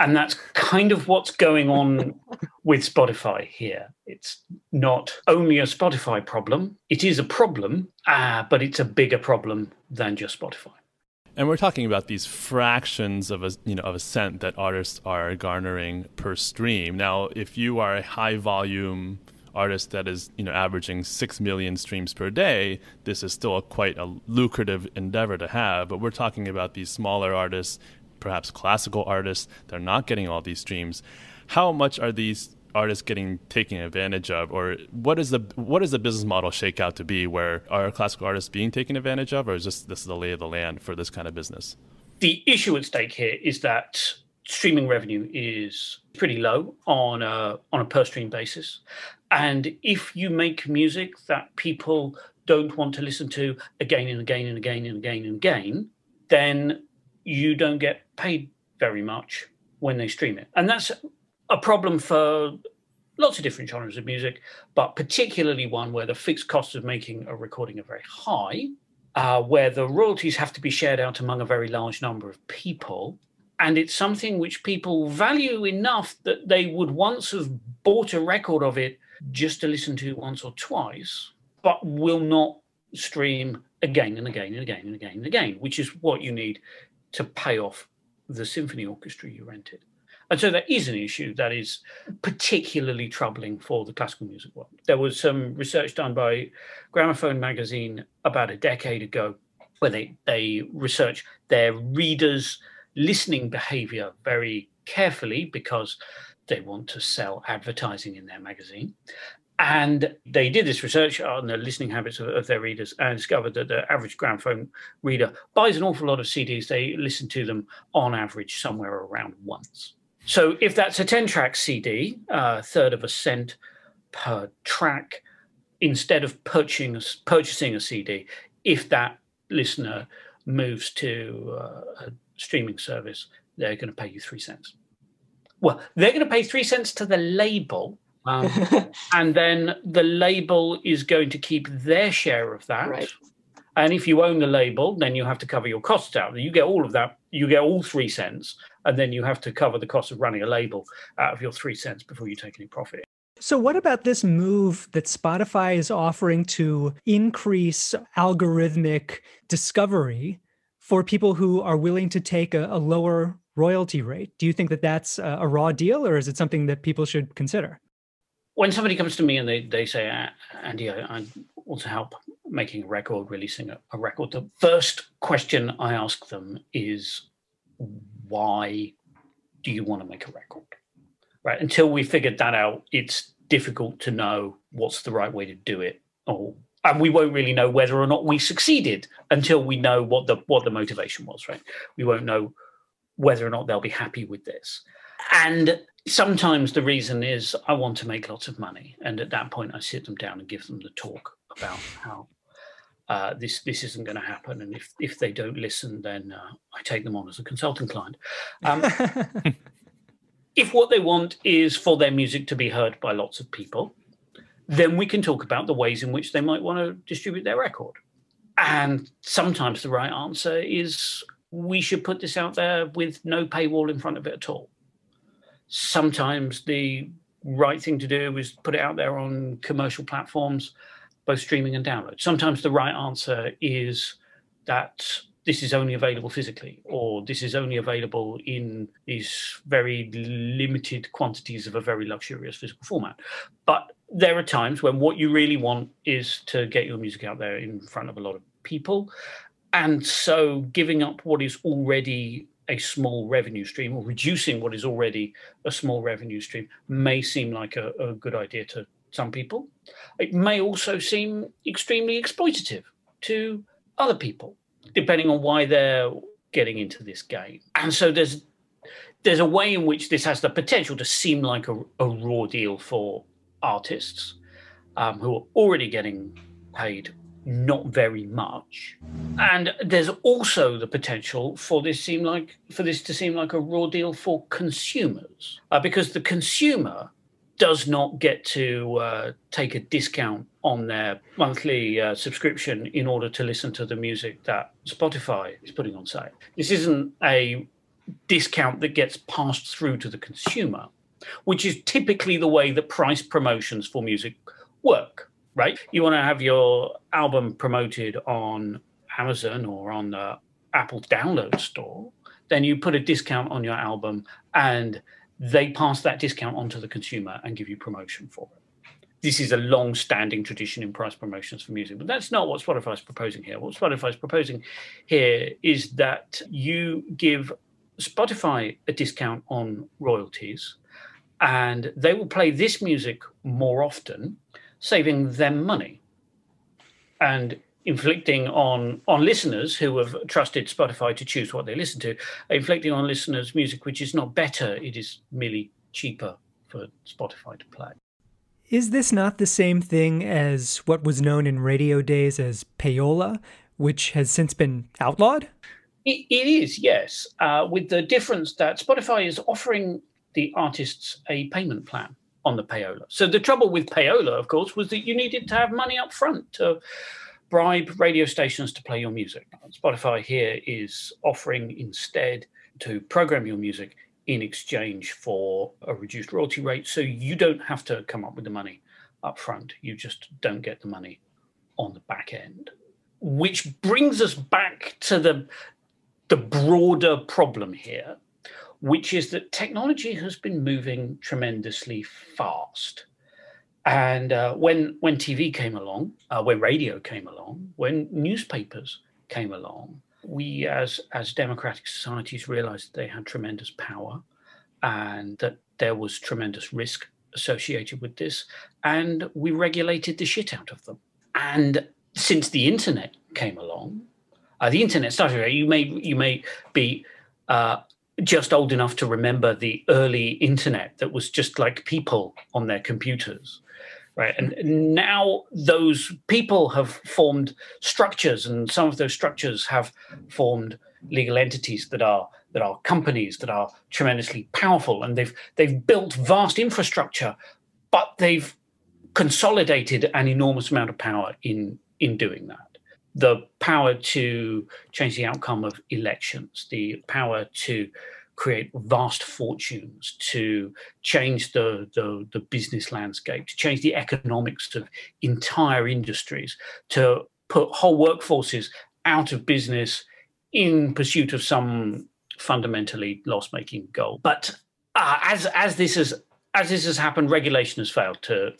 And that's kind of what's going on (laughs) with Spotify here. It's not only a Spotify problem, it is a problem, uh, but it's a bigger problem than just Spotify. And we're talking about these fractions of a you know of a cent that artists are garnering per stream. Now, if you are a high volume artist that is you know averaging six million streams per day, this is still a quite a lucrative endeavor to have. But we're talking about these smaller artists perhaps classical artists they're not getting all these streams. How much are these artists getting taken advantage of? Or what is the what is the business model shake out to be where are classical artists being taken advantage of or is this this is the lay of the land for this kind of business? The issue at stake here is that streaming revenue is pretty low on a on a per stream basis. And if you make music that people don't want to listen to again and again and again and again and again then you don't get paid very much when they stream it. And that's a problem for lots of different genres of music, but particularly one where the fixed costs of making a recording are very high, uh, where the royalties have to be shared out among a very large number of people. And it's something which people value enough that they would once have bought a record of it just to listen to once or twice, but will not stream again and again and again and again and again, which is what you need to pay off the symphony orchestra you rented. And so that is an issue that is particularly troubling for the classical music world. There was some research done by Gramophone magazine about a decade ago where they, they researched their readers' listening behavior very carefully because they want to sell advertising in their magazine. And they did this research on the listening habits of, of, their readers and discovered that the average gramophone reader buys an awful lot of CDs. They listen to them on average somewhere around once. So if that's a 10 track CD, a uh, third of a cent per track, instead of purchasing a, purchasing a CD, if that listener moves to uh, a streaming service, they're going to pay you three cents. Well, they're going to pay three cents to the label um, (laughs) and then the label is going to keep their share of that. Right. And if you own the label, then you have to cover your costs out. You get all of that. You get all three cents, and then you have to cover the cost of running a label out of your three cents before you take any profit. So, what about this move that Spotify is offering to increase algorithmic discovery for people who are willing to take a, a lower royalty rate? Do you think that that's a, a raw deal, or is it something that people should consider? When somebody comes to me and they, they say, Andy, I, I want to help making a record, releasing a, a record, the first question I ask them is, why do you want to make a record? Right. Until we figured that out, it's difficult to know what's the right way to do it or and we won't really know whether or not we succeeded until we know what the what the motivation was right we won't know whether or not they'll be happy with this and sometimes the reason is i want to make lots of money and at that point i sit them down and give them the talk about how uh, this this isn't going to happen and if if they don't listen then uh, i take them on as a consulting client um, (laughs) if what they want is for their music to be heard by lots of people then we can talk about the ways in which they might want to distribute their record. And sometimes the right answer is we should put this out there with no paywall in front of it at all. Sometimes the right thing to do is put it out there on commercial platforms, both streaming and download. Sometimes the right answer is that this is only available physically, or this is only available in these very limited quantities of a very luxurious physical format. But there are times when what you really want is to get your music out there in front of a lot of people. And so giving up what is already a small revenue stream or reducing what is already a small revenue stream may seem like a, a good idea to some people. It may also seem extremely exploitative to other people, depending on why they're getting into this game. And so there's there's a way in which this has the potential to seem like a, a raw deal for artists um, who are already getting paid not very much. And there's also the potential for this seem like for this to seem like a raw deal for consumers. Uh, because the consumer does not get to uh, take a discount on their monthly uh, subscription in order to listen to the music that Spotify is putting on sale. This isn't a discount that gets passed through to the consumer which is typically the way that price promotions for music work, right? You want to have your album promoted on Amazon or on the Apple download store, then you put a discount on your album and they pass that discount on to the consumer and give you promotion for it. This is a long standing tradition in price promotions for music, but that's not what Spotify is proposing here. What Spotify is proposing here is that you give Spotify a discount on royalties and they will play this music more often, saving them money and inflicting on on listeners who have trusted Spotify to choose what they listen to, inflicting on listeners music which is not better, it is merely cheaper for Spotify to play. Is this not the same thing as what was known in radio days as payola, which has since been outlawed? it, it is, yes, uh, with the difference that Spotify is offering the artists a payment plan on the payola. So the trouble with payola, of course, was that you needed to have money up front to bribe radio stations to play your music. Spotify here is offering instead to program your music in exchange for a reduced royalty rate. So you don't have to come up with the money up front. You just don't get the money on the back end. Which brings us back to the the broader problem here, which is that technology has been moving tremendously fast. And uh, when when TV came along, uh, when radio came along, when newspapers came along, we as as democratic societies realized they had tremendous power, and that there was tremendous risk associated with this, and we regulated the shit out of them. And since the internet came along, uh, the internet started. You may you may be uh, just old enough to remember the early internet that was just like people on their computers right? And now those people have formed structures and some of those structures have formed legal entities that are that are companies that are tremendously powerful. And they've they've built vast infrastructure but they've consolidated an enormous amount of power in in doing that the power to change the outcome of elections, the power to create vast fortunes, to change the, the, the, business landscape, to change the economics of entire industries, to put whole workforces out of business in pursuit of some fundamentally loss-making goal. But uh, as as this has as this has happened, regulation has failed to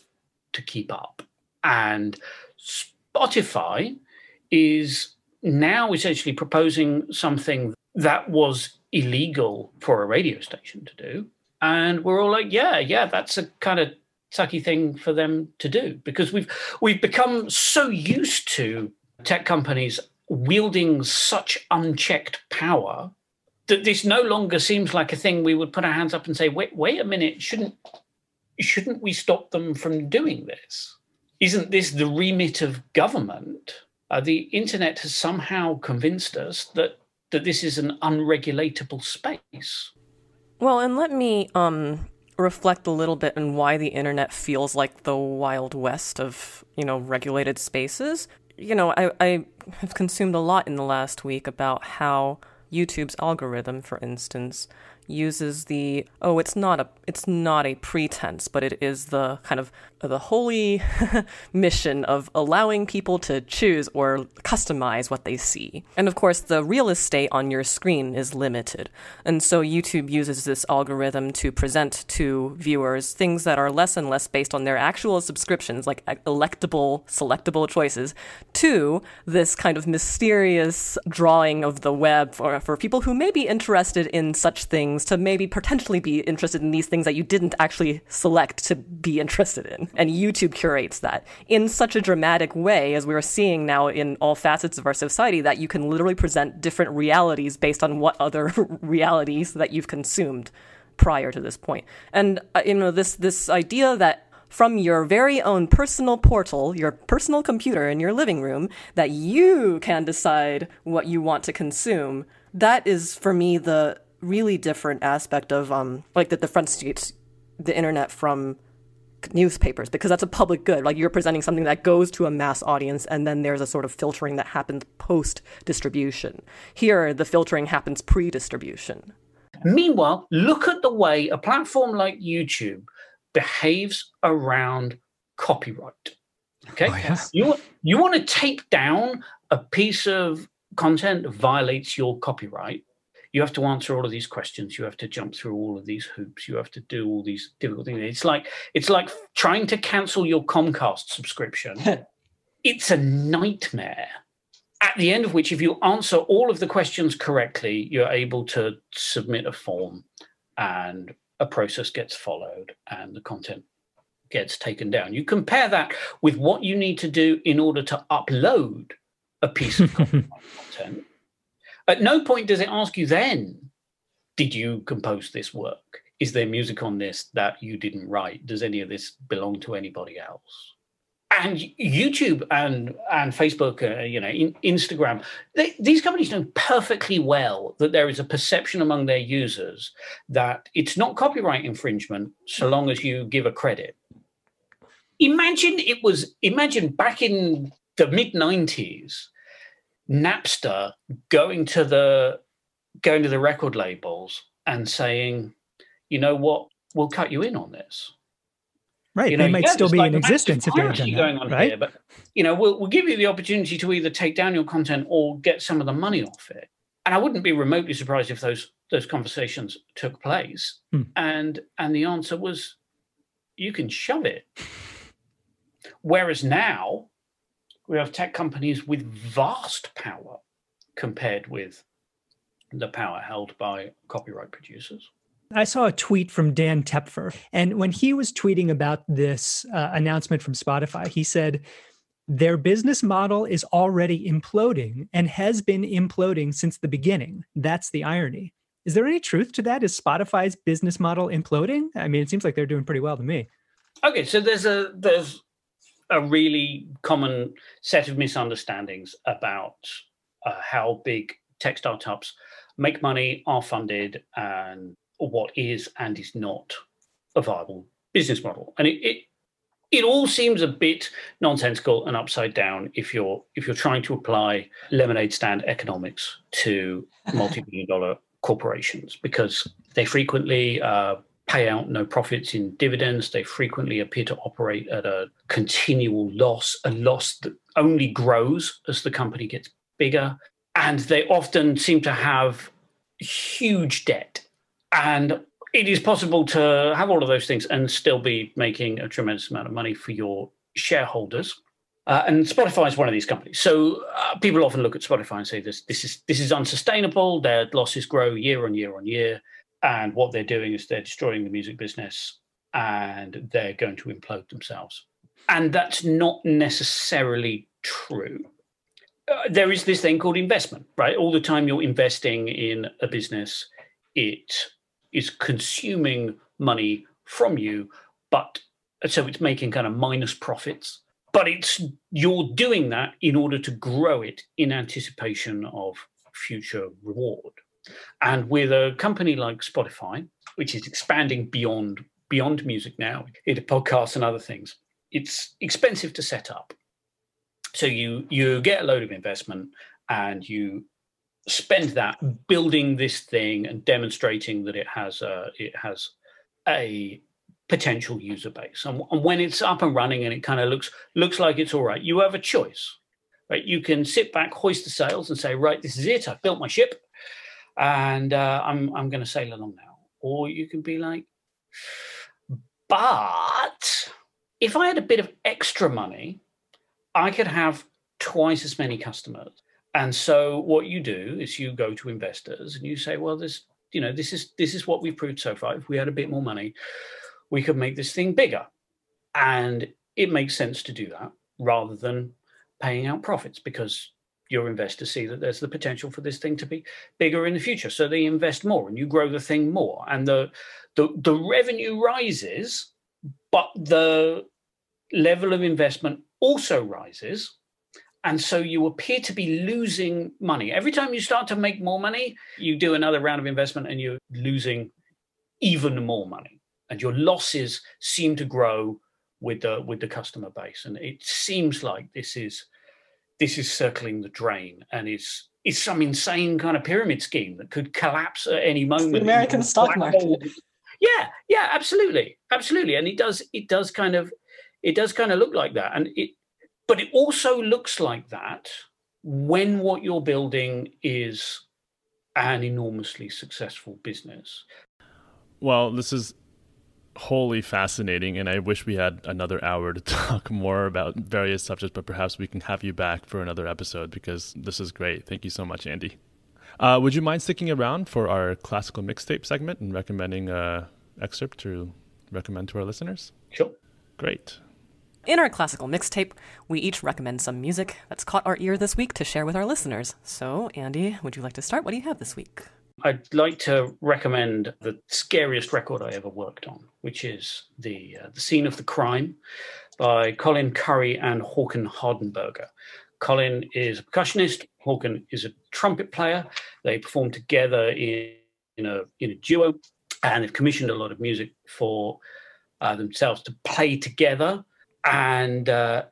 to keep up, and Spotify is now essentially proposing something that was illegal for a radio station to do. And we're all like, yeah, yeah, that's a kind of sucky thing for them to do because we've we've become so used to tech companies wielding such unchecked power that this no longer seems like a thing we would put our hands up and say, wait, wait a minute, shouldn't shouldn't we stop them from doing this? Isn't this the remit of government? Uh, the internet has somehow convinced us that that this is an unregulatable space. Well, and let me um, reflect a little bit on why the internet feels like the wild west of you know regulated spaces. You know, I, I have consumed a lot in the last week about how YouTube's algorithm, for instance, uses the oh it's not a it's not a pretense but it is the kind of the holy (laughs) mission of allowing people to choose or customize what they see and of course the real estate on your screen is limited and so youtube uses this algorithm to present to viewers things that are less and less based on their actual subscriptions like electable selectable choices to this kind of mysterious drawing of the web for, for people who may be interested in such things things to maybe potentially be interested in these things that you didn't actually select to be (laughs) interested in. And YouTube curates that in such a dramatic way, as we are seeing now in all facets of our society, that you can literally present different realities based on what other (laughs) realities that you've consumed prior to this point. And uh, you know this this idea that from your very own personal portal, your personal computer in your living room, that you can decide what you want to consume. That is for me the really different aspect of um like that the front differentiates the internet from newspapers because that's a public good. Like you're presenting something that goes to a mass audience and then there's a sort of filtering that happens post distribution here the filtering happens pre distribution meanwhile look at the way a platform like youtube behaves around copyright okay? Oh, yeah. you you want to take down a piece of content that violates your copyright you have to answer all of these questions. You have to jump through all of these hoops. You have to do all these difficult things. It's like it's like trying to cancel your comcast subscription. (laughs) It's a nightmare. At the end of which if you answer all of the questions correctly you're able to submit a form and a process gets followed and the content gets taken down. You compare that with what you need to do in order to upload a piece of (laughs) content at no point does it ask you then, did you compose this work? Is there music on this that you didn't write? Does any of this belong to anybody else? And YouTube and and Facebook, uh, you know, in, Instagram, they, these companies know perfectly well that there is a perception among their users that it's not copyright infringement so long as you give a credit. Imagine it was. Imagine back in the mid '90s, Napster going to the going to the record labels and saying, you know what, we'll cut you in on this. Right, you know, they might yeah, still be like in existence if they had done going that, on right? Here, but you know, we'll, we'll give you the opportunity to either take down your content or get some of the money off it. And I wouldn't be remotely surprised if those those conversations took place. Hmm. And and the answer was, you can shove it. Whereas now, we have tech companies with vast power compared with the power held by copyright producers. I saw a tweet from Dan Tepfer, and when he was tweeting about this uh, announcement from Spotify, he said, their business model is already imploding and has been imploding since the beginning. That's the irony. Is there any truth to that? Is Spotify's business model imploding? I mean, it seems like they're doing pretty well to me. Okay, so there's a there's a really common set of misunderstandings about uh, how big tech startups make money, are funded, and what is and is not a viable business model. And it, it it all seems a bit nonsensical and upside down if you're if you're trying to apply lemonade stand economics to multi-billion dollar corporations because they frequently uh, pay out no profits in dividends. They frequently appear to operate at a continual loss, a loss that only grows as the company gets bigger. And they often seem to have huge debt. And it is possible to have all of those things and still be making a tremendous amount of money for your shareholders. Uh, and Spotify is one of these companies. So uh, people often look at Spotify and say this this is this is unsustainable. Their losses grow year on year on year, and what they're doing is they're destroying the music business, and they're going to implode themselves. And that's not necessarily true. Uh, there is this thing called investment, right? All the time you're investing in a business, it is consuming money from you, but so it's making kind of minus profits but it's you're doing that in order to grow it in anticipation of future reward and with a company like spotify which is expanding beyond beyond music now into podcasts and other things it's expensive to set up so you you get a load of investment and you spend that building this thing and demonstrating that it has a it has a potential user base. And, and when it's up and running and it kind of looks looks like it's all right, you have a choice. Right? You can sit back, hoist the sails, and say, right, this is it. I've built my ship, and uh, I'm I'm going to sail along now. Or you can be like, but if I had a bit of extra money, I could have twice as many customers. And so what you do is you go to investors and you say, well, this, you know, this is this is what we've proved so far. If we had a bit more money, we could make this thing bigger. And it makes sense to do that rather than paying out profits because your investors see that there's the potential for this thing to be bigger in the future. So they invest more and you grow the thing more. And the the, the revenue rises, but the level of investment also rises. And so you appear to be losing money. Every time you start to make more money, you do another round of investment and you're losing even more money and your losses seem to grow with the with the customer base and it seems like this is this is circling the drain and it's is some insane kind of pyramid scheme that could collapse at any moment the american stock market. yeah yeah absolutely absolutely. And it does it does kind of it does kind of look like that. And it but it also looks like that when what you're building is an enormously successful business. Well this is wholly fascinating, and I wish we had another hour to (laughs) talk more about various subjects, but perhaps we can have you back for another episode because this is great. Thank you so much, Andy. Uh, would you mind sticking around for our classical mixtape segment and recommending an excerpt to recommend to our listeners? Sure. Great. In our classical mixtape, we each recommend some music that's caught our ear this week to share with our listeners. So, Andy, would you like to start? What do you have this week? I'd like to recommend the scariest record I ever worked on, which is the uh, the scene of the crime by Colin Currie and Håkan Hardenberger. Colin is a percussionist. Hawken is a trumpet player. They perform together in, in a in a duo, and they've commissioned a lot of music for uh, themselves to play together. And uh,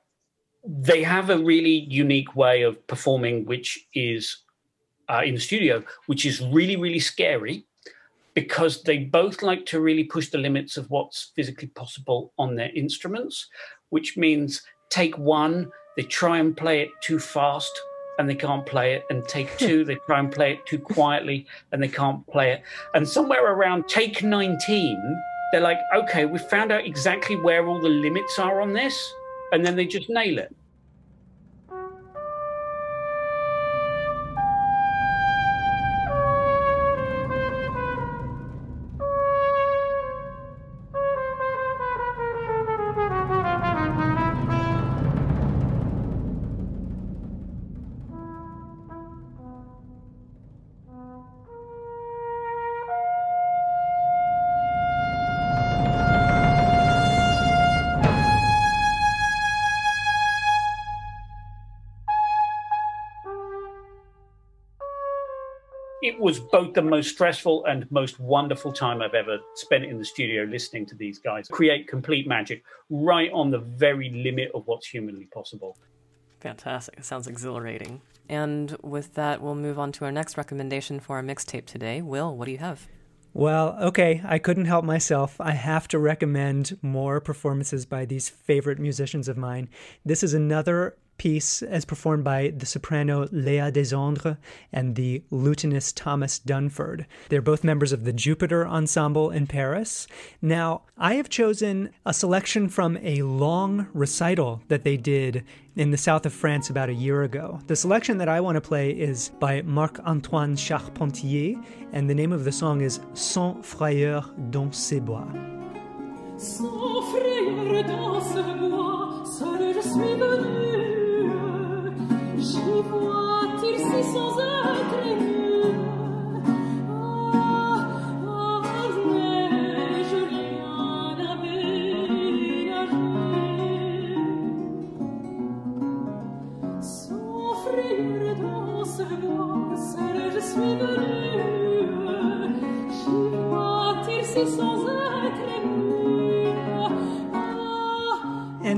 they have a really unique way of performing, which is uh, in the studio, which is really, really scary because they both like to really push the limits of what's physically possible on their instruments, which means take one, they try and play it too fast and they can't play it, and take (laughs) two, they try and play it too quietly and they can't play it. And somewhere around take 19, they're like, okay, we found out exactly where all the limits are on this, and then they just nail it. Both the most stressful and most wonderful time I've ever spent in the studio listening to these guys create complete magic right on the very limit of what's humanly possible. Fantastic. It sounds exhilarating. And with that, we'll move on to our next recommendation for our mixtape today. Will, what do you have? Well, okay, I couldn't help myself. I have to recommend more performances by these favorite musicians of mine. This is another piece as performed by the soprano Léa Desandres and the lutenist Thomas Dunford. They're both members of the Jupiter Ensemble in Paris. Now, I have chosen a selection from a long recital that they did in the south of France about a year ago. The selection that I want to play is by Marc Antoine Charpentier, and the name of the song is Sans frayeur dans ces bois. Sans frayeur dans ces bois, seul je suis venu. j'y vois tircis sans un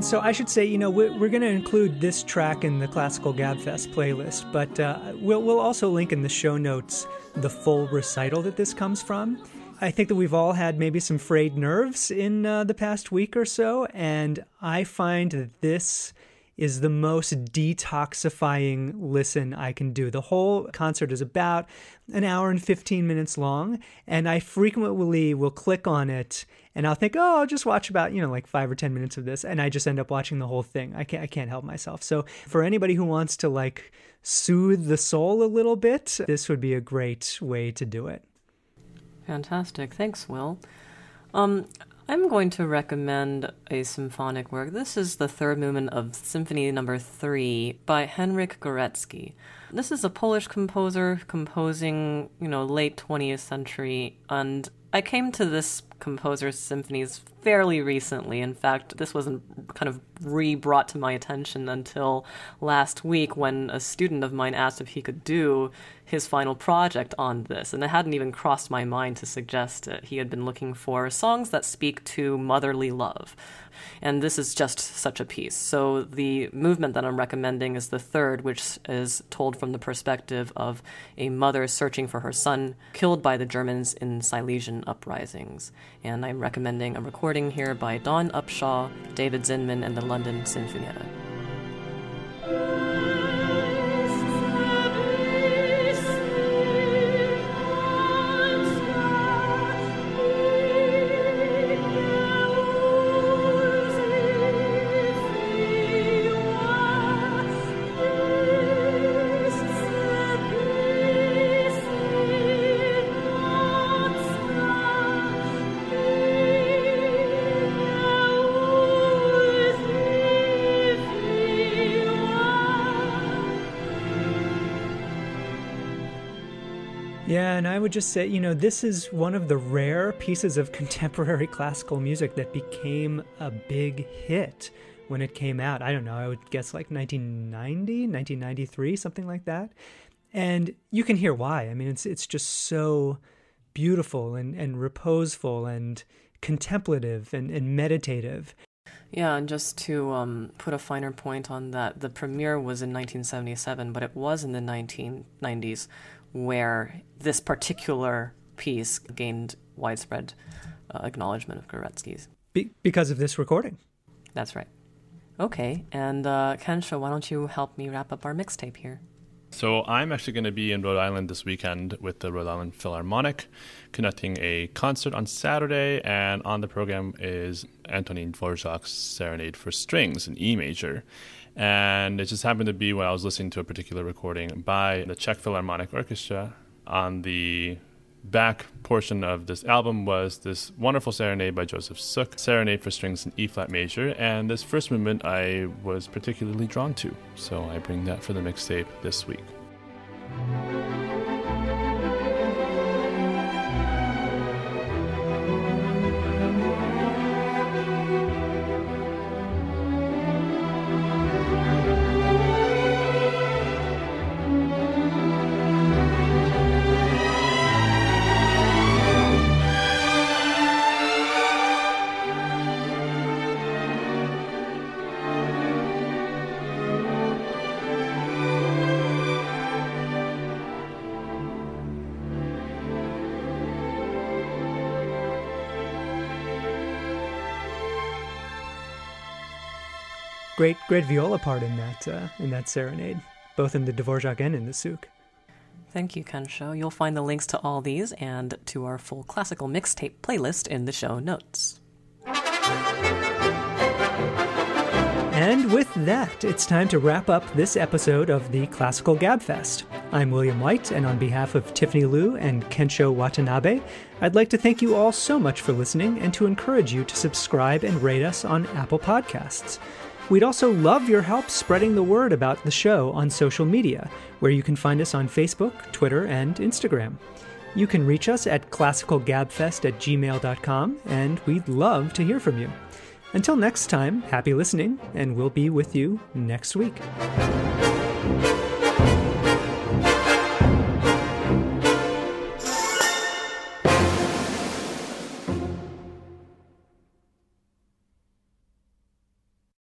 And so I should say, you know, we're, we're going to include this track in the Classical Gabfest playlist, but uh, we'll, we'll also link in the show notes the full recital that this comes from. I think that we've all had maybe some frayed nerves in uh, the past week or so, and I find that this is the most detoxifying listen I can do. The whole concert is about an hour and 15 minutes long, and I frequently will click on it and I'll think, oh, I'll just watch about, you know, like five or 10 minutes of this. And I just end up watching the whole thing. I can't, I can't help myself. So for anybody who wants to like soothe the soul a little bit, this would be a great way to do it. Fantastic. Thanks, Will. Um, I'm going to recommend a symphonic work. This is the third movement of Symphony Number Three by Henryk Górecki. This is a Polish composer composing, you know, late 20th century, and I came to this composer's symphonies fairly recently. In fact, this wasn't kind of re brought to my attention until last week when a student of mine asked if he could do his final project on this. And it hadn't even crossed my mind to suggest it. He had been looking for songs that speak to motherly love. And this is just such a piece. So the movement that I'm recommending is the third, which is told from the perspective of a mother searching for her son killed by the Germans in Silesian uprisings. And I'm recommending a recording here by Dawn Upshaw, David Zinman, and the London Sinfonietta. Would just say, you know, this is one of the rare pieces of (laughs) contemporary classical music that became a big hit when it came out. I don't know, I would guess like 1990, 1993, something like that. And you can hear why. I mean, it's it's just so beautiful and, and reposeful and contemplative and, and meditative. Yeah, and just to um, put a finer point on that, the premiere was in 1977, but it was in the 1990s where this particular piece gained widespread uh, acknowledgement of Górecki's. Be- because of this recording. That's right. Okay, and uh, Kensho, why don't you help me wrap up our mixtape here? So I'm actually going to be in Rhode Island this weekend with the Rhode Island Philharmonic, conducting a concert on Saturday, and on the program is Antonin Dvorak's Serenade for Strings in E major. And it just happened to be when I was listening to a particular recording by the Czech Philharmonic Orchestra. On the back portion of this album was this wonderful serenade by Josef Suk, Serenade for Strings in E flat major. And this first movement I was particularly drawn to. So I bring that for the mixtape this week. Great, viola part in that uh, in that serenade, both in the Dvorak and in the Suk. Thank you, Kensho. You'll find the links to all these and to our full classical mixtape playlist in the show notes. And with that, it's time to wrap up this episode of the Classical Gabfest. I'm William White, and on behalf of Tiffany Liu and Kensho Watanabe, I'd like to thank you all so much for listening and to encourage you to subscribe and rate us on Apple Podcasts. We'd also love your help spreading the word about the show on social media, where you can find us on Facebook, Twitter, and Instagram. You can reach us at classicalgabfest at gmail.com, and we'd love to hear from you. Until next time, happy listening, and we'll be with you next week.